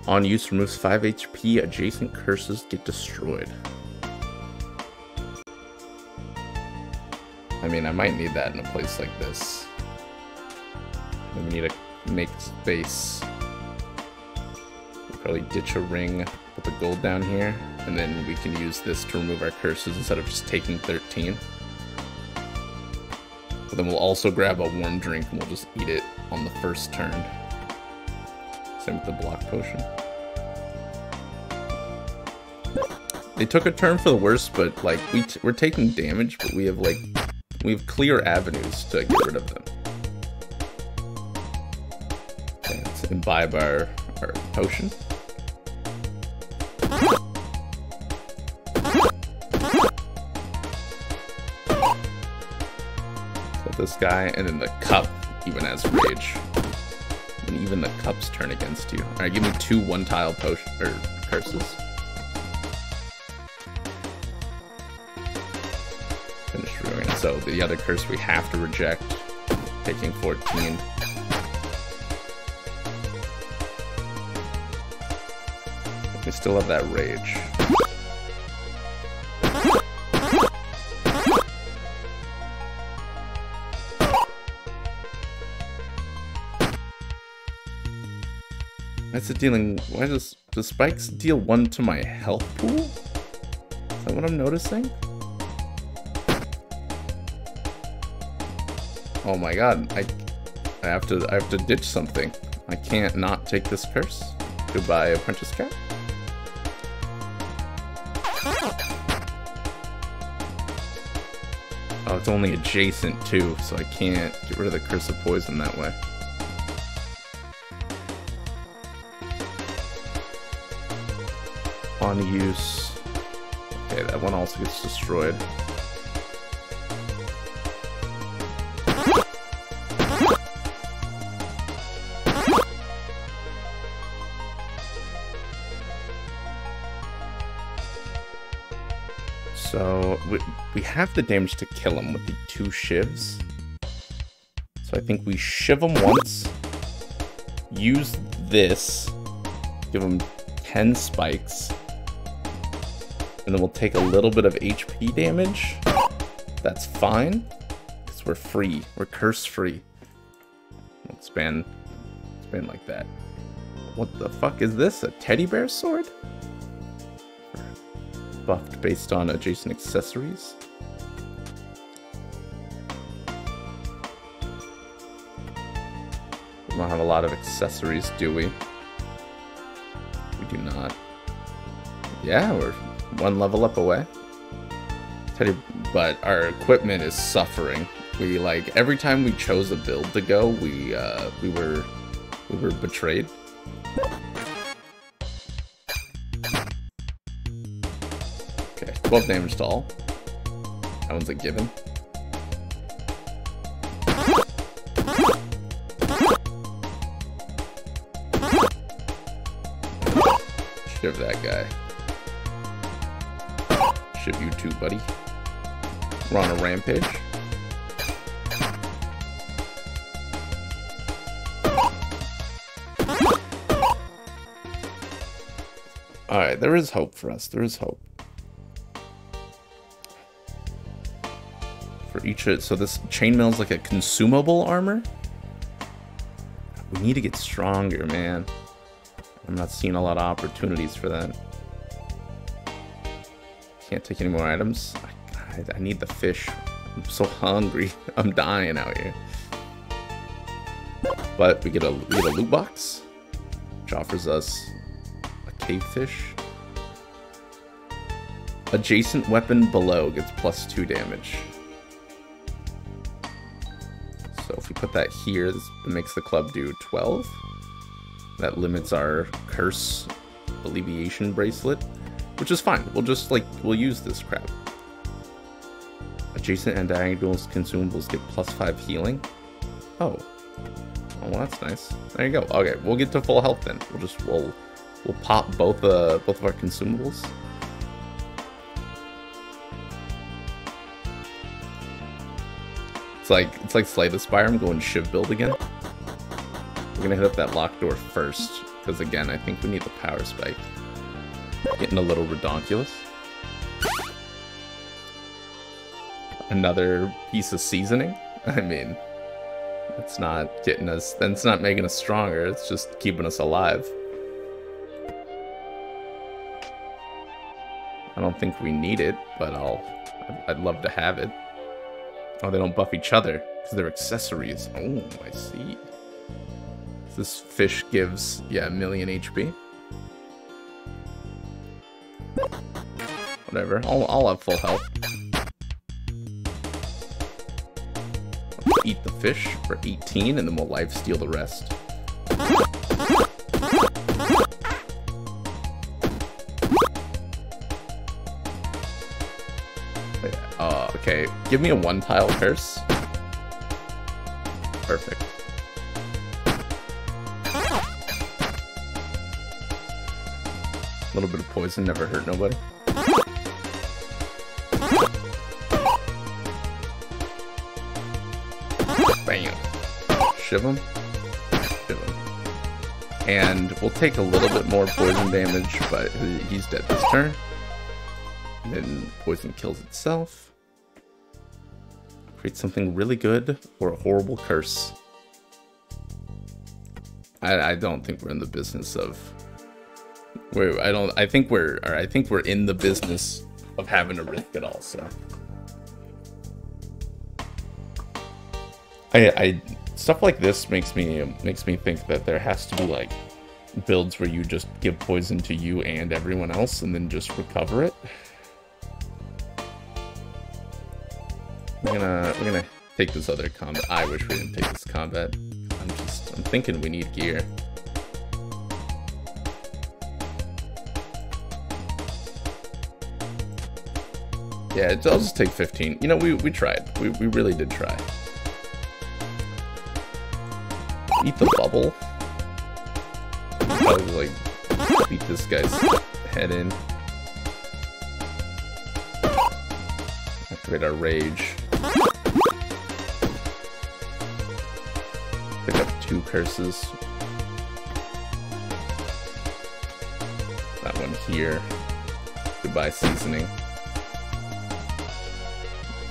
On use, removes 5 HP. Adjacent curses get destroyed. I mean, I might need that in a place like this. we need to make space. We'll probably ditch a ring, put the gold down here, and then we can use this to remove our curses instead of just taking 13. But then we'll also grab a warm drink and we'll just eat it on the first turn him with the block potion. They took a turn for the worse, but like we we're taking damage, but we have like we have clear avenues to get rid of them. Let's imbibe our, our potion. this guy, and then the cup even has rage. And even the cups turn against you. Alright, give me two one-tile potion or curses. Finish ruin. So the other curse we have to reject, taking 14. We still have that rage. Is it dealing... Why does... Does spikes deal one to my health pool? Is that what I'm noticing? Oh my god, I... I have to... I have to ditch something. I can't not take this curse. Goodbye, Apprentice Cat. Oh, it's only adjacent too, so I can't get rid of the Curse of Poison that way. On use. Okay, that one also gets destroyed. So, we, we have the damage to kill him with the two shivs. So I think we shiv him once, use this, give him 10 spikes, and then we'll take a little bit of HP damage. That's fine, because we're free. We're curse free. We'll expand, expand like that. What the fuck is this? A teddy bear sword? buffed based on adjacent accessories. We don't have a lot of accessories, do we? We do not. Yeah, we're one level up away. But our equipment is suffering. We like every time we chose a build to go, we uh, we were we were betrayed. Okay, 12 damage to all. That one's a given. Shiv that guy. Shiv you too, buddy. We're on a rampage. Alright, there is hope for us. There is hope. for each of so this chainmail is like a consumable armor we need to get stronger man i'm not seeing a lot of opportunities for that can't take any more items. I, I need the fish. I'm so hungry. I'm dying out here. But we get a we get a loot box which offers us a cave fish. Adjacent weapon below gets plus two damage. So if we put that here, this makes the club do 12. That limits our curse alleviation bracelet, which is fine. We'll just, like, we'll use this crap. Adjacent and diagonals consumables get plus 5 healing. Oh. Oh, well, that's nice. There you go. Okay, we'll get to full health then. We'll just, we'll, we'll pop both, uh, both of our consumables. It's like it's like Slay the Spire. I'm going Shiv build again. We're gonna hit up that locked door first, because again, I think we need the power spike. Getting a little redonkulous. Another piece of seasoning? I mean, it's not getting us, it's not making us stronger, it's just keeping us alive. I don't think we need it, but I'll, I'd love to have it. Oh, they don't buff each other because they're accessories. Oh, I see. This fish gives, yeah, a million HP. Whatever. I'll, I'll have full health. Eat the fish for 18, and then we'll life steal the rest. Uh, okay. Give me a one-tile curse. Perfect. A little bit of poison never hurt nobody. Shiv him. Shiv him. And we'll take a little bit more poison damage, but he's dead this turn. And then poison kills itself. Create something really good or a horrible curse. I, I don't think we're in the business of we're, I don't. I think we're. I think we're in the business of having to risk it all. So, I, I stuff like this makes me makes me think that there has to be like builds where you just give poison to you and everyone else, and then just recover it. We're gonna we're gonna take this other combat. I wish we didn't take this combat. I'm just I'm thinking we need gear. Yeah, I'll just take 15. You know, we, we tried. We, we really did try. Eat the bubble. Probably, like, beat this guy's head in. Activate our rage. Pick up two curses. That one here. Goodbye seasoning.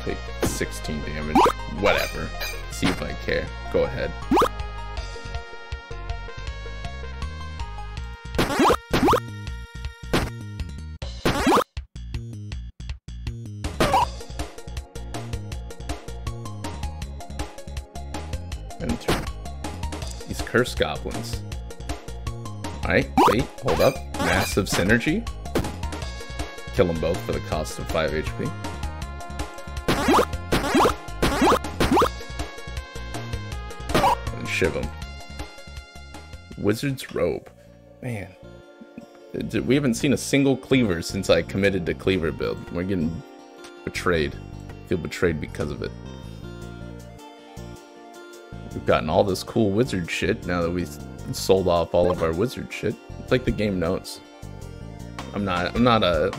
Take 16 damage. Whatever. See if I care. Go ahead. Curse goblins. Alright, wait, hold up. Massive synergy. Kill them both for the cost of 5 HP. shiv him. Wizard's Robe. Man. We haven't seen a single cleaver since I committed to cleaver build. We're getting betrayed. I feel betrayed because of it. Gotten all this cool wizard shit now that we sold off all of our wizard shit. It's like the game knows. I'm not I'm not a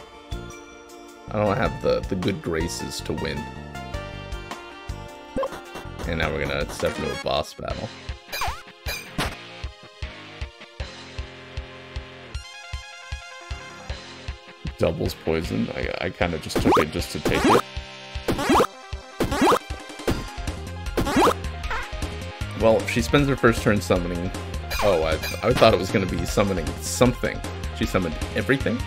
I don't have the, the good graces to win. And now we're gonna step into a boss battle. doubles poison. I, I kind of just took it just to take it. She spends her first turn summoning... Oh, I, I thought it was going to be summoning something. She summoned everything?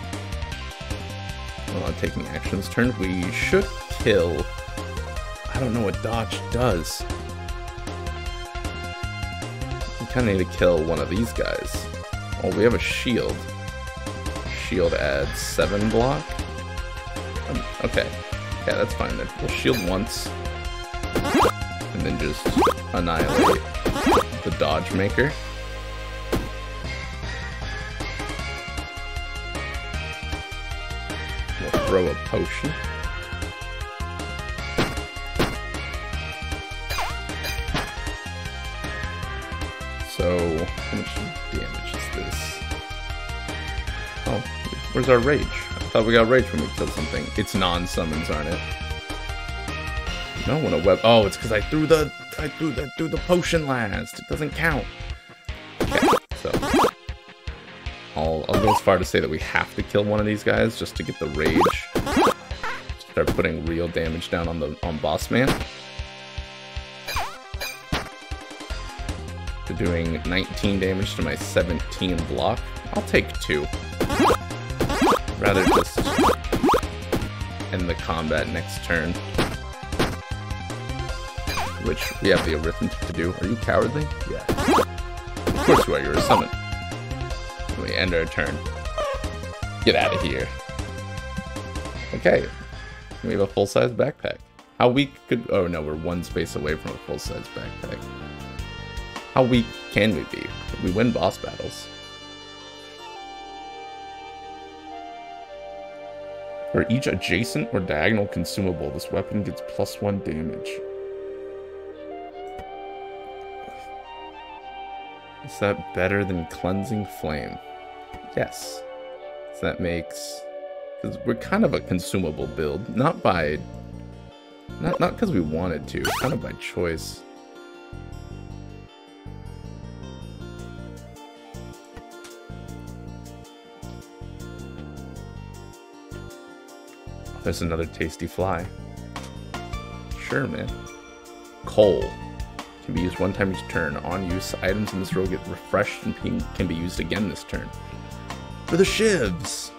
Well, taking actions turn. We should kill... I don't know what dodge does. We kind of need to kill one of these guys. Oh, we have a shield shield adds 7 block? Um, okay. Yeah, that's fine then. We'll shield once. And then just annihilate dodge maker. We'll throw a potion. So, how much damage is this? Oh, Where's our rage? I thought we got rage when we killed something. It's non-summons, aren't it? No, when a web. Oh, it's because I threw the I threw the threw the potion last. It doesn't count. Okay, so I'll I'll go as far to say that we have to kill one of these guys just to get the rage. Start putting real damage down on the on boss man. To doing 19 damage to my 17 block. I'll take two rather just end the combat next turn. Which we have the arithmetic to do. Are you cowardly? Yeah. Of course you are, you're a summon. We end our turn. Get out of here. Okay. We have a full-size backpack. How weak could... Oh no, we're one space away from a full-size backpack. How weak can we be? We win boss battles. For each adjacent or diagonal consumable, this weapon gets plus one damage. Is that better than Cleansing Flame? Yes. So that makes... Because we're kind of a consumable build. Not by... Not not because we wanted to. Kind of by choice. There's another tasty fly. Sure, man. Coal. Can be used one time each turn. On use, items in this row get refreshed and can be used again this turn. For the shivs!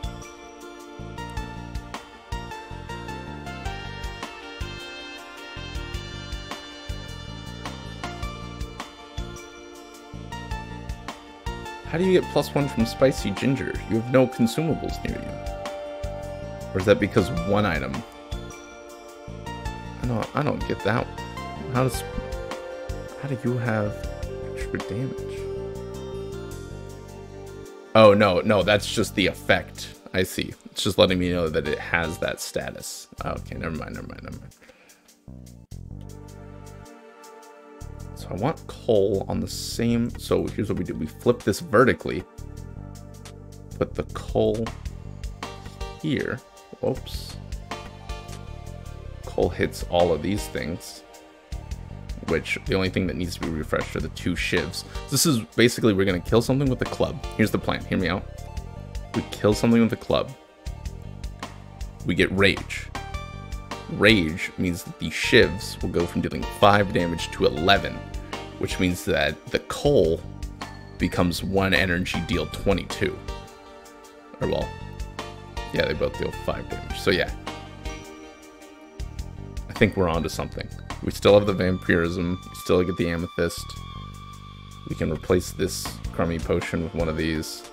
How do you get plus one from spicy ginger? You have no consumables near you. Or is that because one item? I don't I don't get that. How does how do you have extra damage? Oh no, no, that's just the effect. I see. It's just letting me know that it has that status. Oh, okay, never mind, never mind, never mind. So I want coal on the same... So here's what we do. We flip this vertically. Put the coal here. Whoops. Coal hits all of these things. Which, the only thing that needs to be refreshed are the two shivs. This is basically, we're going to kill something with a club. Here's the plan. Hear me out. We kill something with a club. We get rage. Rage means that the shivs will go from dealing 5 damage to 11 which means that the coal becomes one energy deal 22. Or well, yeah, they both deal 5 damage. So yeah. I think we're onto something. We still have the vampirism, we still get the amethyst. We can replace this crummy potion with one of these.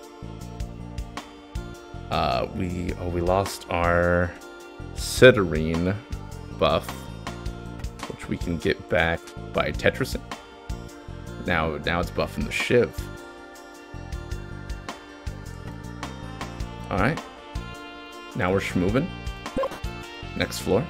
Uh, we, oh, we lost our Citadine buff, which we can get back by Tetricine. Now, now it's buffing the Shiv. Alright. Now we're schmoving. Next floor.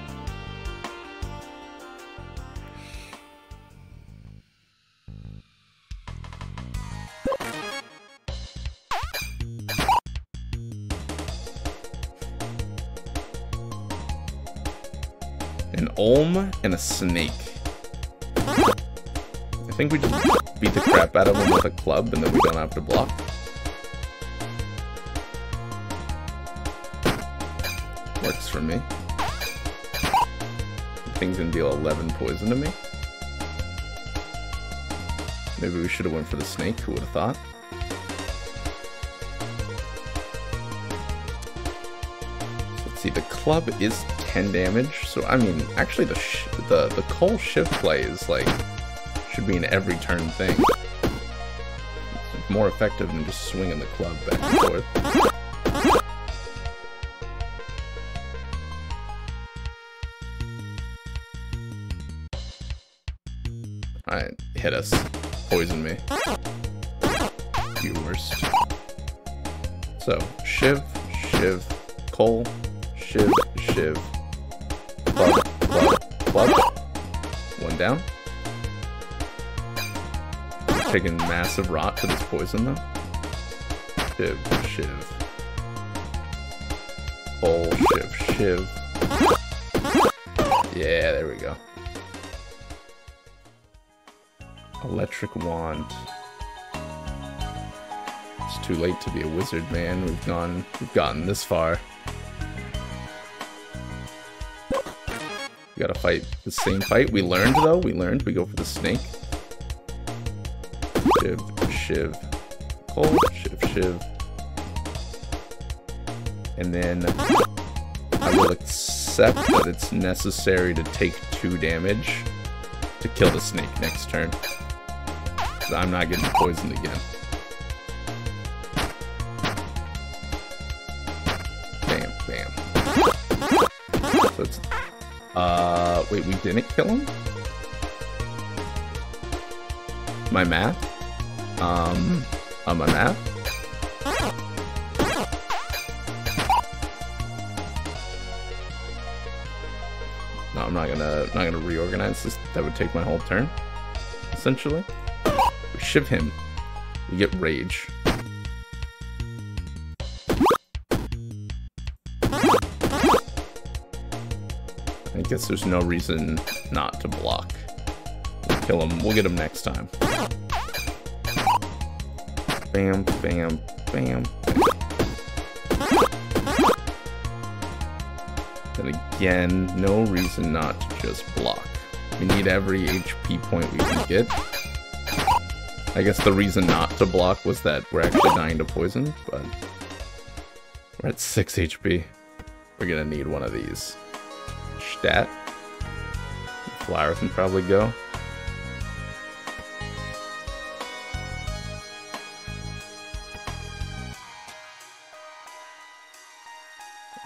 Snake. I think we just beat the crap out of him with a club and then we don't have to block. Works for me. The thing's gonna deal 11 poison to me. Maybe we should have went for the snake, who would have thought? Club is 10 damage, so I mean, actually the the, the coal shiv play is like should be an every turn thing. It's more effective than just swinging the club back and forth. Alright, hit us. Poison me. You worst. So, Shiv, Shiv, Coal, Shiv, Shiv. One down taking massive rot to this poison, though. Shiv, shiv. Oh, shiv, shiv. Yeah, there we go. Electric wand. It's too late to be a wizard, man. We've gone, we've gotten this far. Gotta fight the same fight. We learned, though. We learned. We go for the snake. Shiv, Shiv, Coal, Shiv, Shiv. And then I will accept that it's necessary to take two damage to kill the snake next turn. I'm not getting poisoned again. Uh, wait, we didn't kill him? My math? Um, on my math? No, I'm not gonna, not gonna reorganize this. That would take my whole turn, essentially. We him. We get rage. Guess there's no reason not to block. We'll kill him. We'll get him next time. Bam, bam, bam. And again, no reason not to just block. We need every HP point we can get. I guess the reason not to block was that we're actually dying to poison, but we're at 6 HP. We're gonna need one of these. Stat. Flower can probably go.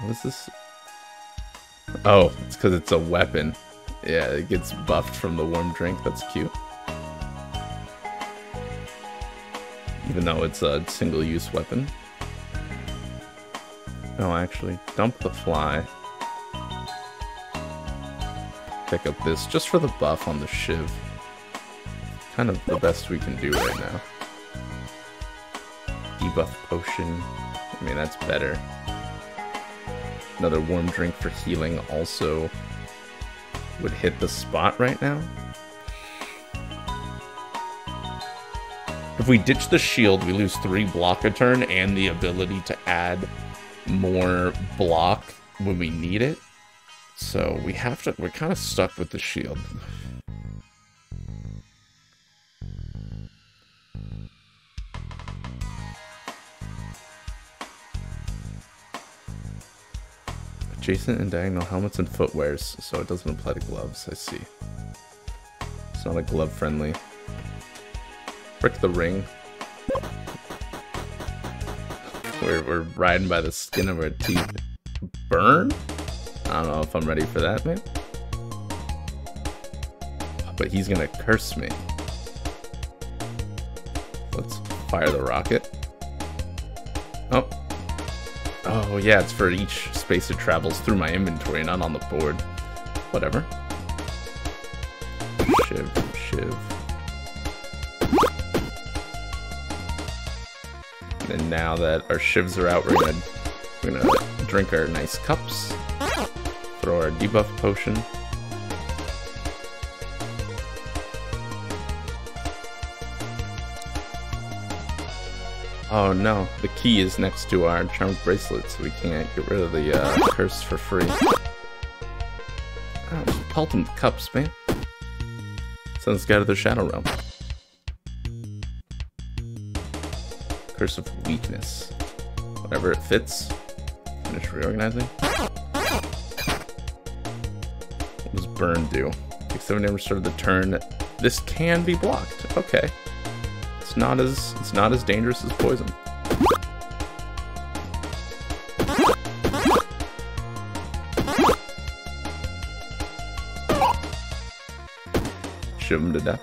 What is this? Oh, it's because it's a weapon. Yeah, it gets buffed from the warm drink. That's cute. Even though it's a single-use weapon. No, actually, dump the fly. Pick up this, just for the buff on the Shiv. Kind of the best we can do right now. Debuff potion. I mean, that's better. Another warm drink for healing also would hit the spot right now. If we ditch the shield, we lose three block a turn and the ability to add more block when we need it. So we have to, we're kind of stuck with the shield. Adjacent and diagonal helmets and footwears, so it doesn't apply to gloves, I see. It's not a glove friendly. Brick the ring. We're, we're riding by the skin of our teeth. Burn? I don't know if I'm ready for that, man. But he's gonna curse me. Let's fire the rocket. Oh. Oh, yeah, it's for each space it travels through my inventory, not on the board. Whatever. Shiv, shiv. And now that our shivs are out, we're gonna we're gonna drink our nice cups. Throw our debuff potion. Oh no, the key is next to our charmed bracelet, so we can't get rid of the uh, curse for free. Oh, just pelt him cups, man. Send this guy to the Shadow Realm. Curse of Weakness. Whatever it fits. Finish reorganizing. Burn do? Take 7 damage start the turn. This can be blocked. Okay. It's not as it's not as dangerous as poison. Shoot him to death.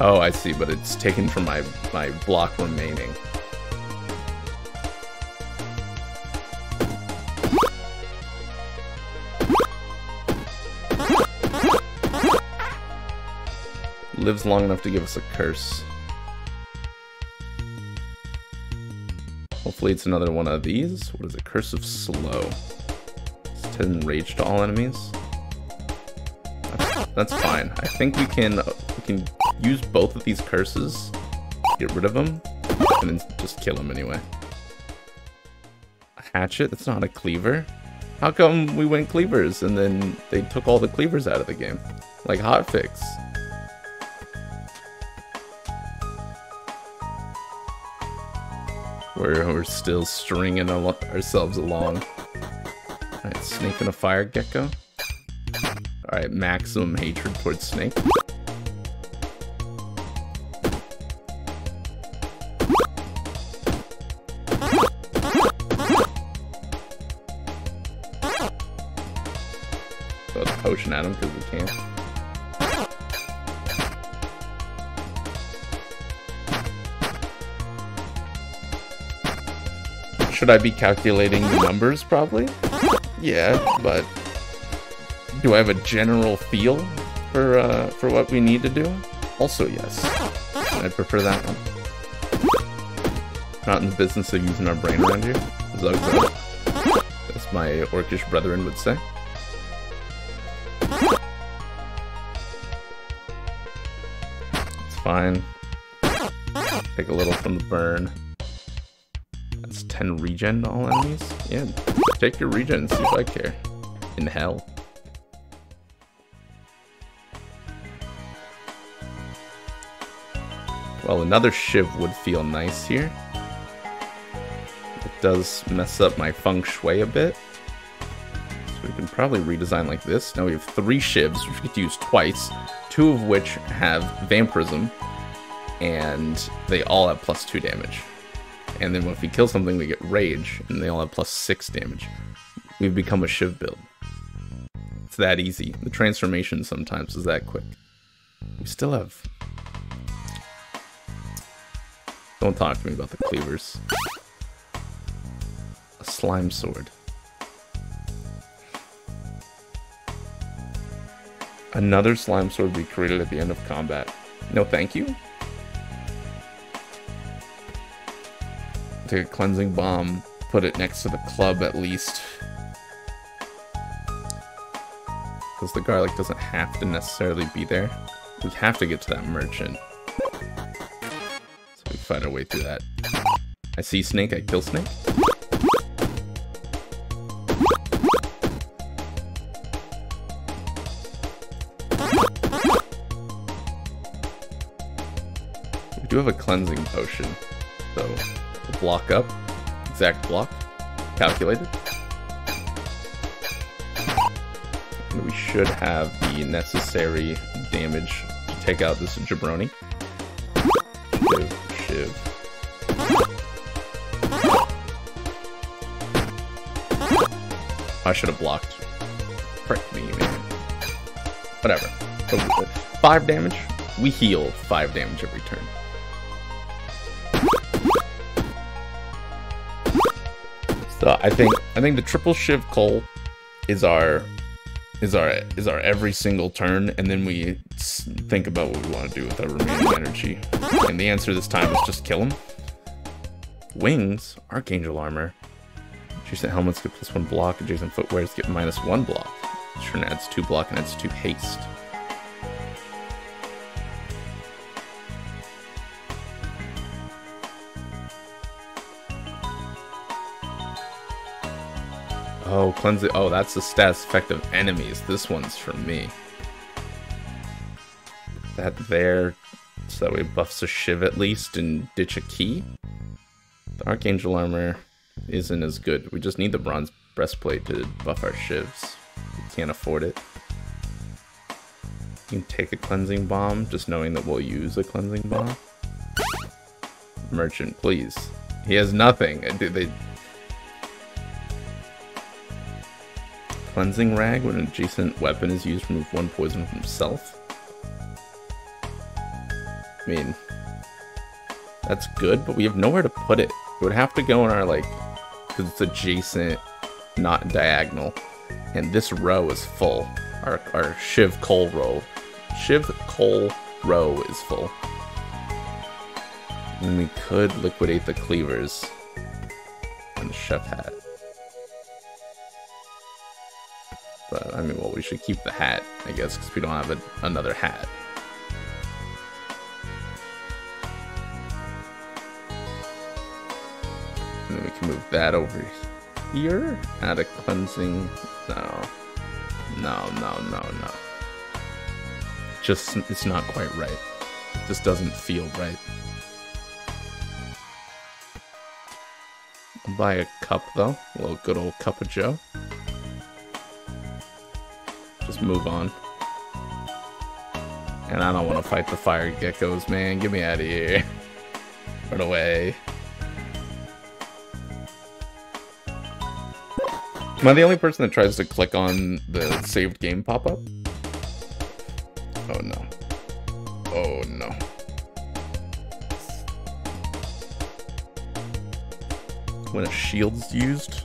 Oh, I see, but it's taken from my my block remaining. Lives long enough to give us a curse. Hopefully it's another one of these. What is it? Curse of Slow. It's 10 rage to all enemies. That's, fine. I think we can we can use both of these curses, get rid of them, and then just kill them anyway. A hatchet? That's not a cleaver. How come we went cleavers and then they took all the cleavers out of the game? Like hotfix. We're, we're still stringing al ourselves along. Alright, Snake and a Fire Gecko. Alright, maximum hatred towards Snake. Throw the potion at him because we can. Should I be calculating the numbers, probably? Yeah, but... Do I have a general feel for, uh, for what we need to do? Also, yes. I prefer that one. Not in the business of using our brain around here. Zug zug. As my orcish brethren would say. It's fine. Take a little from the burn. 10 regen all enemies? Yeah, take your regen and see if I care. In hell. Well, another Shiv would feel nice here. It does mess up my feng shui a bit. So we can probably redesign like this. Now we have three Shivs, which we get to use twice, two of which have Vampirism, and they all have plus two damage. And then if we kill something, we get Rage, and they all have plus six damage. We've become a Shiv build. It's that easy. The transformation sometimes is that quick. We still have don't talk to me about the cleavers. A slime sword. Another slime sword be created at the end of combat. No thank you. A cleansing bomb, put it next to the club at least. Because the garlic doesn't have to necessarily be there. We have to get to that merchant So we find our way through that. I see Snake, I kill Snake. We do have a cleansing potion, so block up, exact block, calculated. And we should have the necessary damage to take out this jabroni. Shiv. I should have blocked. Frick me, man. Whatever. Five damage. We heal five damage every turn. So I think I think the triple shiv coal is our is our is our every single turn, and then we think about what we want to do with our remaining energy. And the answer this time is just kill him. Wings, Archangel armor. Adjacent helmets get plus one block, adjacent footwears get minus one block. Turn adds two block and adds two haste. Oh, cleansing. Oh, that's the stats effect of enemies. This one's for me. That there, so that we buffs a shiv at least and ditch a key. The Archangel armor isn't as good. We just need the bronze breastplate to buff our shivs. We can't afford it. You can take a cleansing bomb, just knowing that we'll use a cleansing bomb. Merchant, please. He has nothing. Uh, they... Cleansing rag when an adjacent weapon is used, to remove one poison from himself. I mean, that's good, but we have nowhere to put it. It would have to go in our, like, because it's adjacent, not diagonal. And this row is full. Our, our Shiv Coal row. Shiv Coal row is full. And we could liquidate the cleavers and the chef hat. But, I mean, well, we should keep the hat, I guess, because we don't have a, another hat. And then we can move that over here. Add a cleansing. No. No, no, no, no. Just, it's not quite right. This doesn't feel right. I'll buy a cup, though. A little good old cup of joe. Just move on. And I don't want to fight the fire geckos, man. Get me out of here. Run away. Am I the only person that tries to click on the saved game pop-up? Oh no. Oh no. when a shield's used.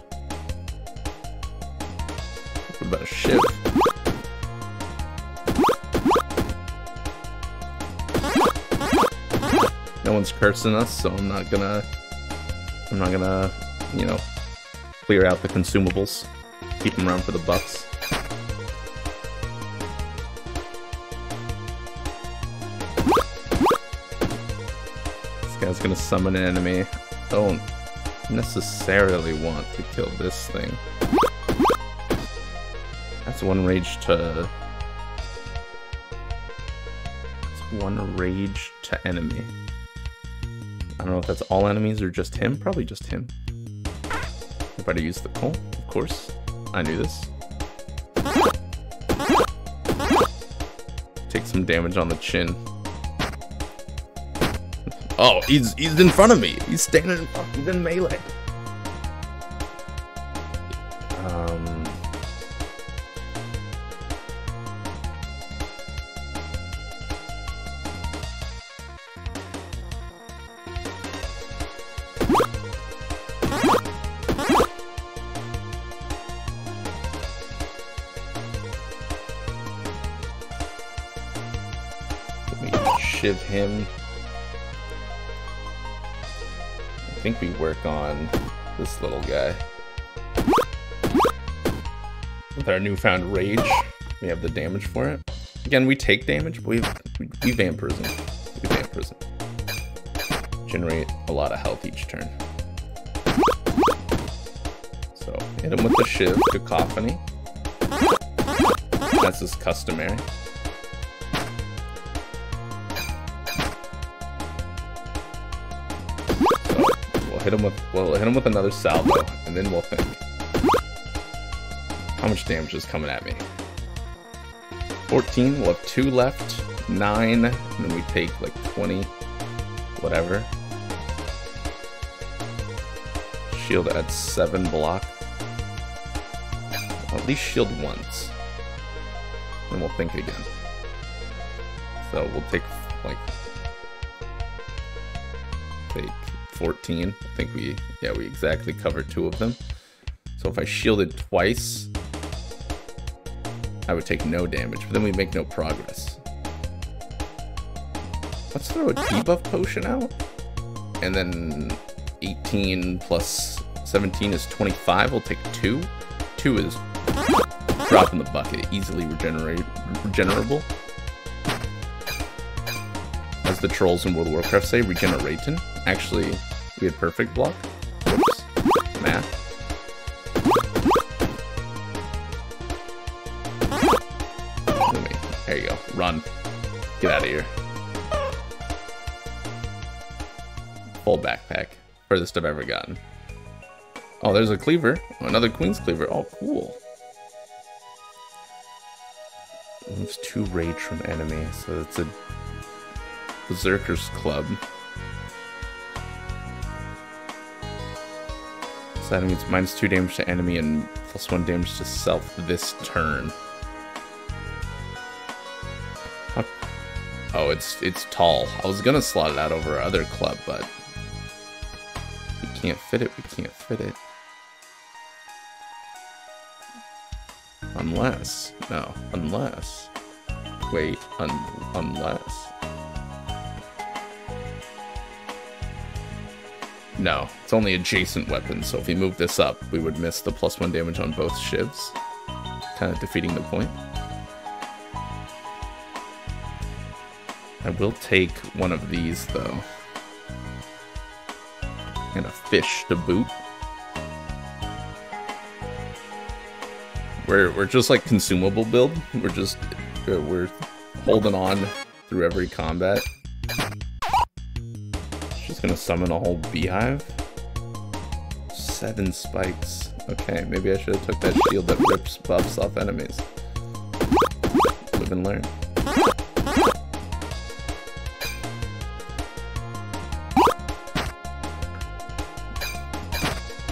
What about a shiv? No one's cursing us, so I'm not gonna... I'm not gonna, you know, clear out the consumables. Keep them around for the bucks. This guy's gonna summon an enemy. Don't necessarily want to kill this thing. That's one rage to... That's one rage to enemy. I don't know if that's all enemies or just him. Probably just him. I better use the coal, of course. I knew this. Take some damage on the chin. Oh, he's he's in front of me. He's standing in melee. This little guy. With our newfound rage, we have the damage for it. Again, we take damage, but we we, we vampires him. We. Generate a lot of health each turn. So hit him with the shiv, cacophony. That's his customary. Hit him with we'll hit him with another salvo, and then we'll think. How much damage is coming at me? 14, we'll have two left, nine, and then we take like 20, whatever. Shield at seven block. At least shield once. And we'll think again. So we'll take 14. I think we yeah, we exactly covered two of them. So if I shielded twice, I would take no damage, but then we make no progress. Let's throw a debuff potion out. And then 18 plus 17 is 25. We'll take two. Two is drop in the bucket, easily regenerate regenerable. As the trolls in World of Warcraft say, regenerating. Actually, we had perfect block. Whoops. Math. There you go. Run. Get out of here. Full backpack. Furthest I've ever gotten. Oh, there's a cleaver. Oh, another queen's cleaver. Oh, cool. Moves two rage from enemy, so it's a berserker's club. That means minus two damage to enemy and plus one damage to self this turn. Oh, it's it's tall. I was gonna slot it out over our other club, but we can't fit it. We can't fit it. Unless, no, unless. Wait, un unless. No, it's only adjacent weapons, so if we move this up, we would miss the plus one damage on both shivs. Kind of defeating the point. I will take one of these, though. And a fish to boot. We're, we're just like consumable build. We're just, uh, we're holding on through every combat. Gonna summon a whole beehive. Seven spikes. Okay, maybe I should have took that shield that rips buffs off enemies. Live and learn.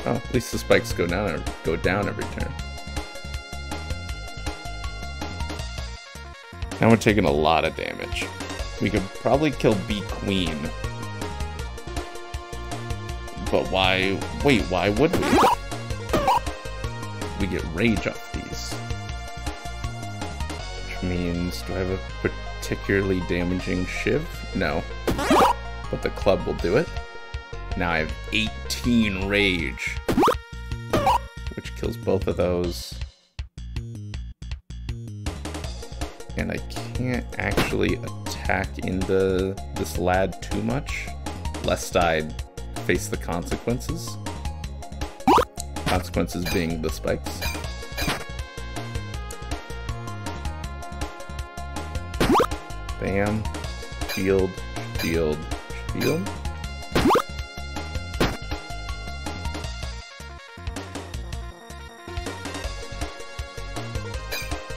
Oh, at least the spikes go down go down every turn. Now we're taking a lot of damage. We could probably kill Bee Queen. But why... Wait, why would we? We get rage off these. Which means... Do I have a particularly damaging Shiv? No. But the club will do it. Now I have 18 rage. Which kills both of those. And I can't actually attack into this lad too much, lest I face the consequences. Consequences being the spikes. Bam. Shield. Shield. Shield.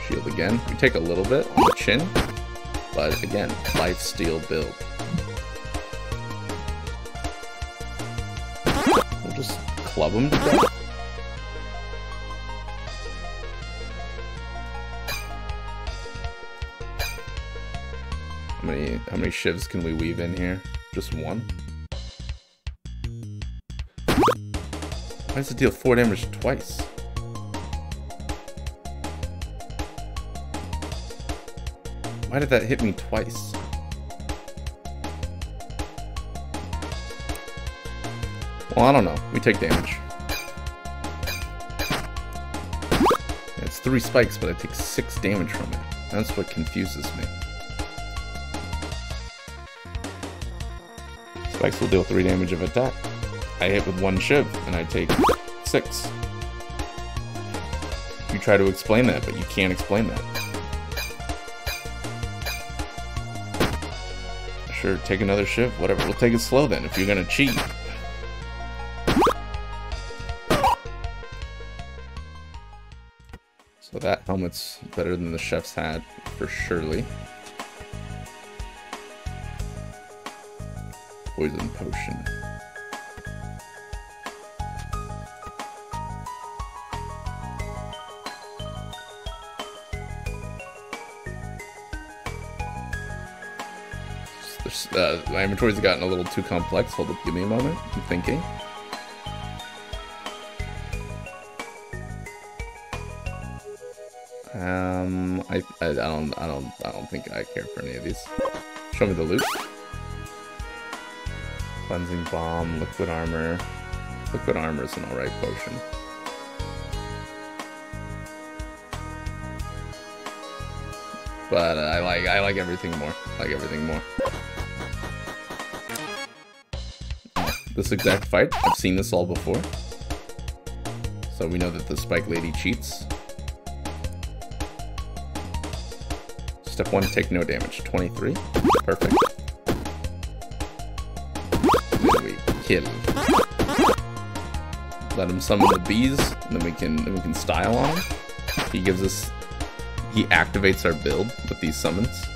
Shield again. We take a little bit on the chin. But again, life steal build. How many how many shivs can we weave in here? Just one? Why does it deal four damage twice? Why did that hit me twice? Well, I don't know. We take damage. Three spikes, but I take six damage from it. That's what confuses me. Spikes will deal three damage of attack. I hit with one shiv, and I take six. You try to explain that, but you can't explain that. Sure, take another shiv, whatever. We'll take it slow then, if you're gonna cheat. Helmet's better than the chef's hat, for surely. Poison potion. uh, my inventory's gotten a little too complex. Hold up, give me a moment. I'm thinking. Um, I, I, I don't, I don't, I don't think I care for any of these. Show me the loot. Cleansing bomb, liquid armor. Liquid armor is an alright potion. But uh, I like, I like everything more. I like everything more. this exact fight. I've seen this all before. So we know that the Spike Lady cheats. Step 1, take no damage. 23. Perfect. we kill. Let him summon the bees, and then we can then we can style on him. He gives us he activates our build with these summons.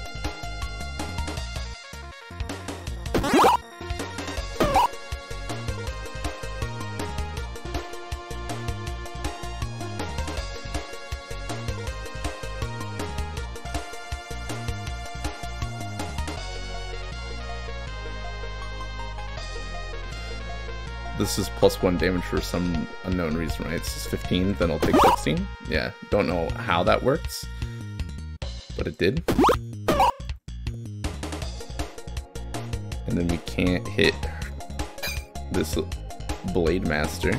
This is plus one damage for some unknown reason, right? Is 15, then I'll take 16. Yeah, don't know how that works, but it did. And then we can't hit this Blade Master.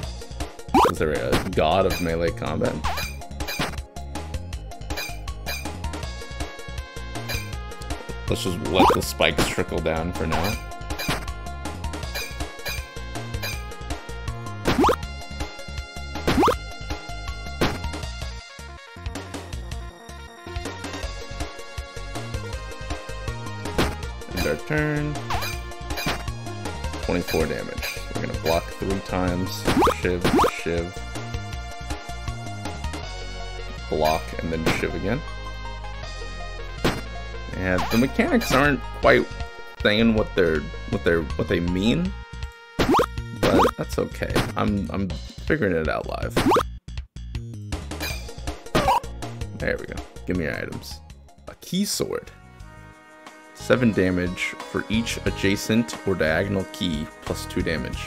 Is there a god of melee combat? Let's just let the spikes trickle down for now. And then Shiv again. And the mechanics aren't quite saying what they're what they're what they mean. But that's okay. I'm I'm figuring it out live. There we go. Give me your items. A key sword. 7 damage for each adjacent or diagonal key, plus 2 damage.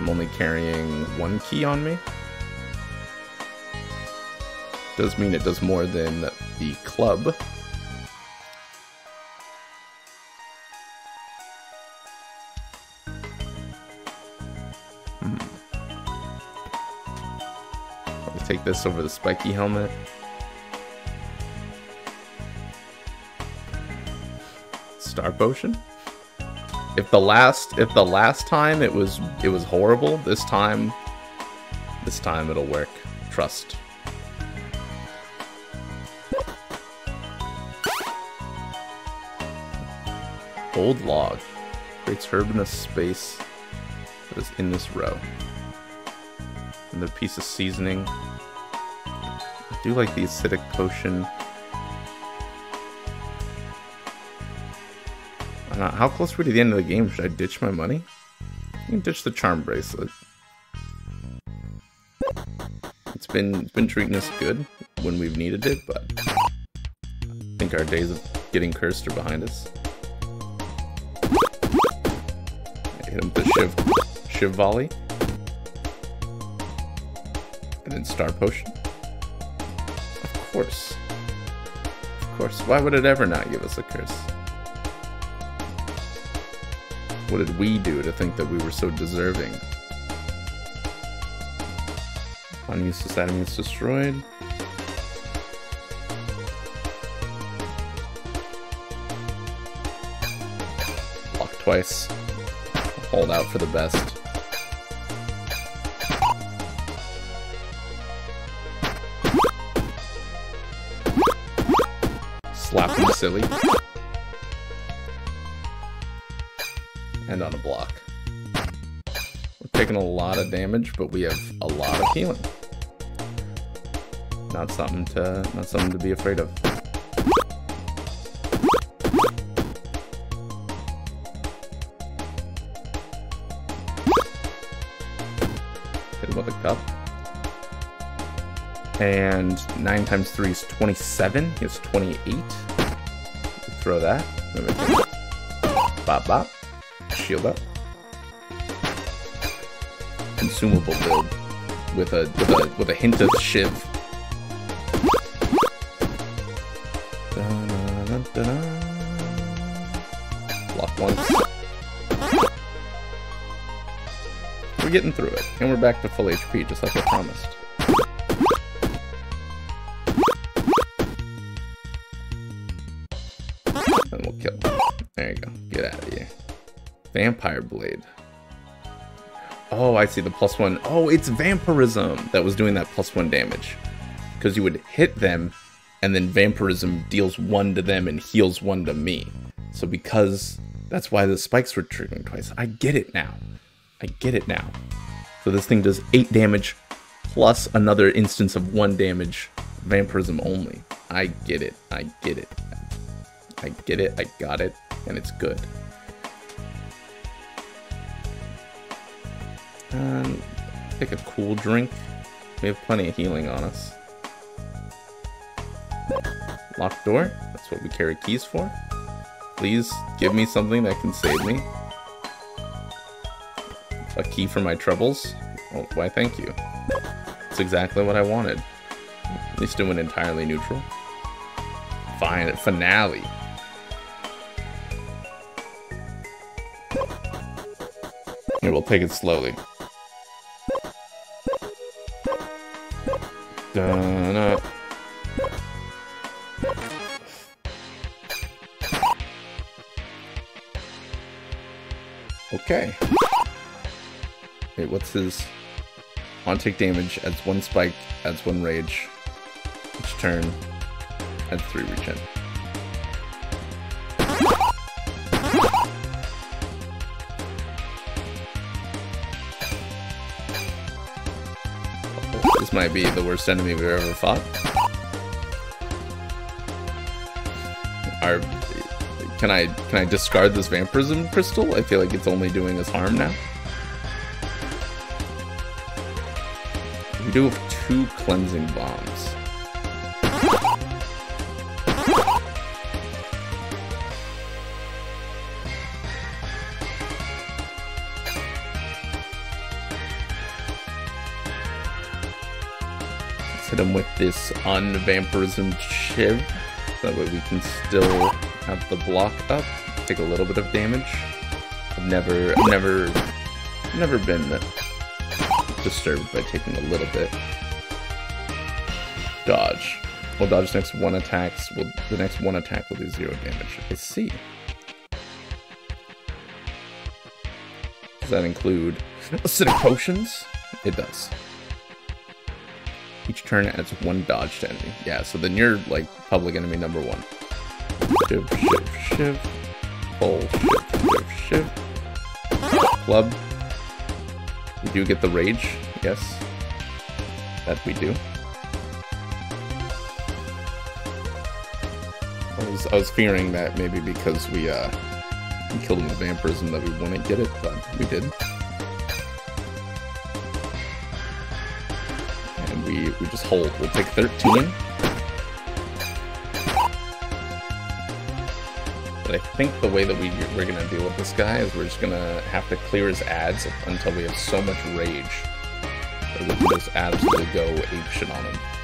I'm only carrying one key on me. Does mean it does more than the club. Hmm. take this over the spiky helmet. Star potion? If the last if the last time it was it was horrible, this time this time it'll work. Trust. Old log. Creates herb in space that is in this row. Another piece of seasoning. I do like the acidic potion. Uh, how close are we to the end of the game? Should I ditch my money? I can ditch the charm bracelet. It's been it's been treating us good when we've needed it, but I think our days of getting cursed are behind us. Him the Shiv, Shiv Volley. And then Star Potion. Of course. Of course. Why would it ever not give us a curse? What did we do to think that we were so deserving? Unuseless item is destroyed. Block twice. Hold out for the best. Slap him silly. and on a block. We're taking a lot of damage, but we have a lot of healing. Not something to not something to be afraid of. 9 times 3 is 27. He has 28. Throw that. Bop bop shield up. Consumable build with a with a with a hint of shiv. Block once. We're getting through it, and we're back to full HP, just like I promised. Vampire Blade. Oh, I see the plus one. Oh, it's Vampirism that was doing that plus one damage. Because you would hit them, and then Vampirism deals one to them and heals one to me. So because that's why the spikes were triggering twice. I get it now. I get it now. So this thing does 8 damage plus another instance of 1 damage vampirism only. I get it. I get it. I get it. I got it. And it's good. And take a cool drink. We have plenty of healing on us. Locked door. That's what we carry keys for. Please give me something that can save me. A key for my troubles. Oh, why thank you. That's exactly what I wanted. At least it went entirely neutral. Fine, finale. Here, we'll take it slowly. Dun, Okay. Wait, what's his... On take damage, adds one spike, adds one rage. Each turn, adds three regen. Might be the worst enemy we've ever fought. Can I can I discard this vampirism crystal? I feel like it's only doing us harm now. We do have two cleansing bombs. With this unvampirism shiv. That way we can still have the block up. Take a little bit of damage. I've never, never, never been disturbed by taking a little bit. Dodge. We'll dodge next one attacks. Well, the next one attack will do zero damage. I see. Does that include acidic potions? It does. Each turn adds one dodge to enemy. Yeah, so then you're like public enemy number one. Shiv. Pull, shiv, shiv, shiv. Club. We do get the rage, yes. That we do. I was, I was fearing that maybe because we uh, killed him with vampirism that we wouldn't get it, but we did. We, we just hold. We'll take 13. But I think the way that we, we're going to deal with this guy is we're just going to have to clear his ads until we have so much rage that we can just absolutely go apeshit on him.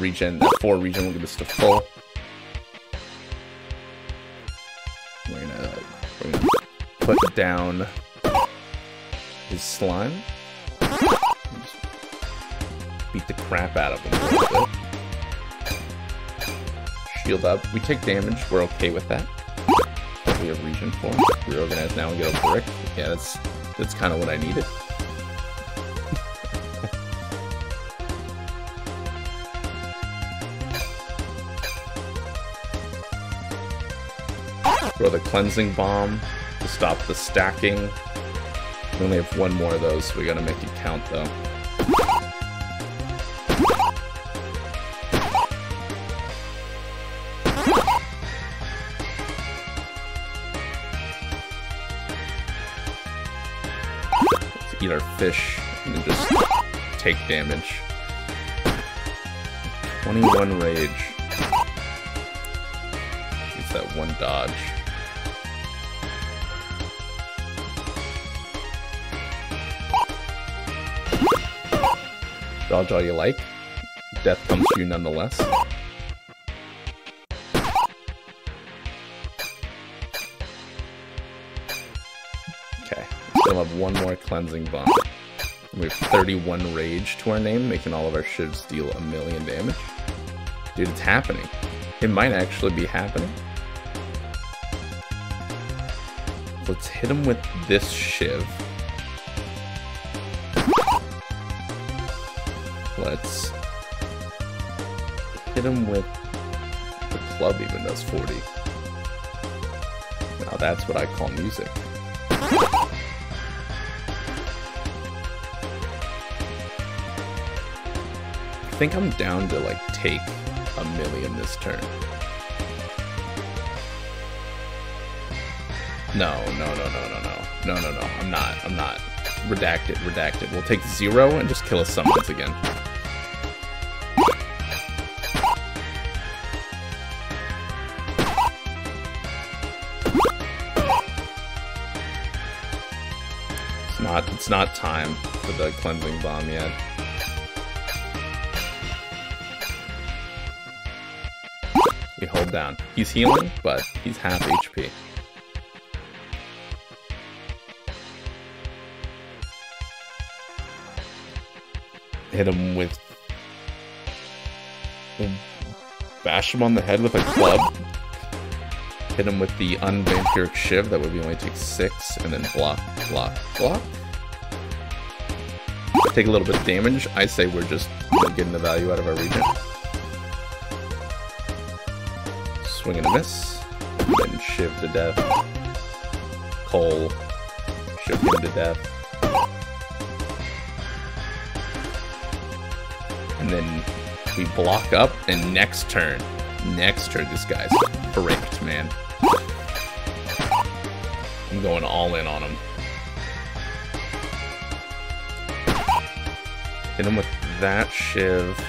Regen that four regen will give us to full. We're gonna, we're gonna put down his slime. beat the crap out of him. Shield up. We take damage. We're okay with that. We have regen for. Reorganize now and get a brick. Yeah, that's that's kind of what I needed. Throw the cleansing bomb to stop the stacking. We only have one more of those, so we gotta make it count though. eat our fish and then just take damage. 21 rage. Gets that one dodge. Dodge all you like. Death comes to you nonetheless. Okay, still have one more cleansing bomb. We have 31 rage to our name, making all of our shivs deal a million damage. Dude, it's happening. It might actually be happening. Let's hit him with this shiv. Let's hit him with the club even does 40. Now that's what I call music. think I'm down to like take a million this turn. No, no, no, no, no, no. No, no, no. I'm not. I'm not. Redacted, redacted. We'll take zero and just kill us summons again. Not, it's not time for the cleansing bomb yet. We hold down. He's healing, but he's half HP. Hit him with... Bash him on the head with a club. Hit him with the unvampiric shiv, that would we only take six, and then block, block, block. Take a little bit of damage. I say we're just getting the value out of our regen. swing and a miss. Then shiv to death. Coal. Shiv him to death. And then we block up, and next turn, next turn, this guy's bricked, man. I'm going all in on him. Hit him with that shiv.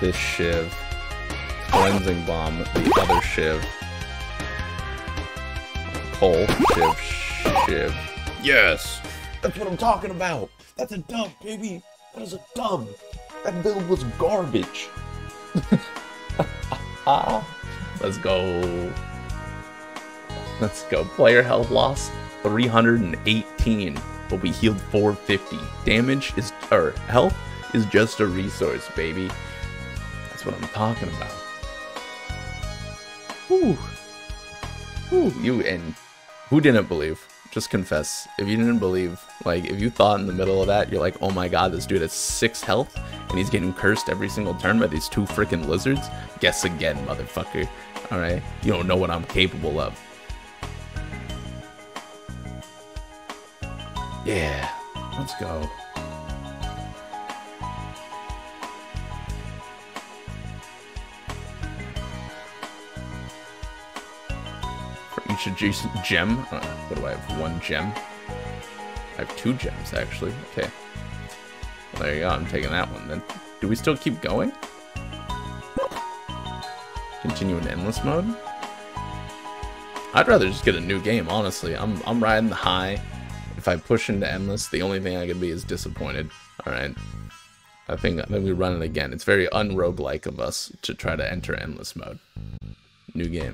This shiv. Cleansing bomb, the other shiv. Coal, shiv, shiv. Yes! That's what I'm talking about! That's a dub, baby! That is a dub! That build was garbage! Let's go. Let's go. Player health loss 318, but we healed 450. Damage is, or health is just a resource, baby. That's what I'm talking about. Whew. Whew. You and who didn't believe? Just confess. If you didn't believe, like, if you thought in the middle of that, you're like, oh my god, this dude has 6 health, and he's getting cursed every single turn by these two freaking lizards? Guess again, motherfucker. Alright? You don't know what I'm capable of. Yeah, let's go. For each adjacent gem, uh, what do I have? One gem? I have two gems, actually. Okay. Well, there you go, I'm taking that one then. Do we still keep going? Continue in endless mode? I'd rather just get a new game, honestly. I'm, I'm riding the high. If I push into endless, the only thing I can be is disappointed. Alright. I think, I think we run it again. It's very unroguelike of us to try to enter endless mode. New game.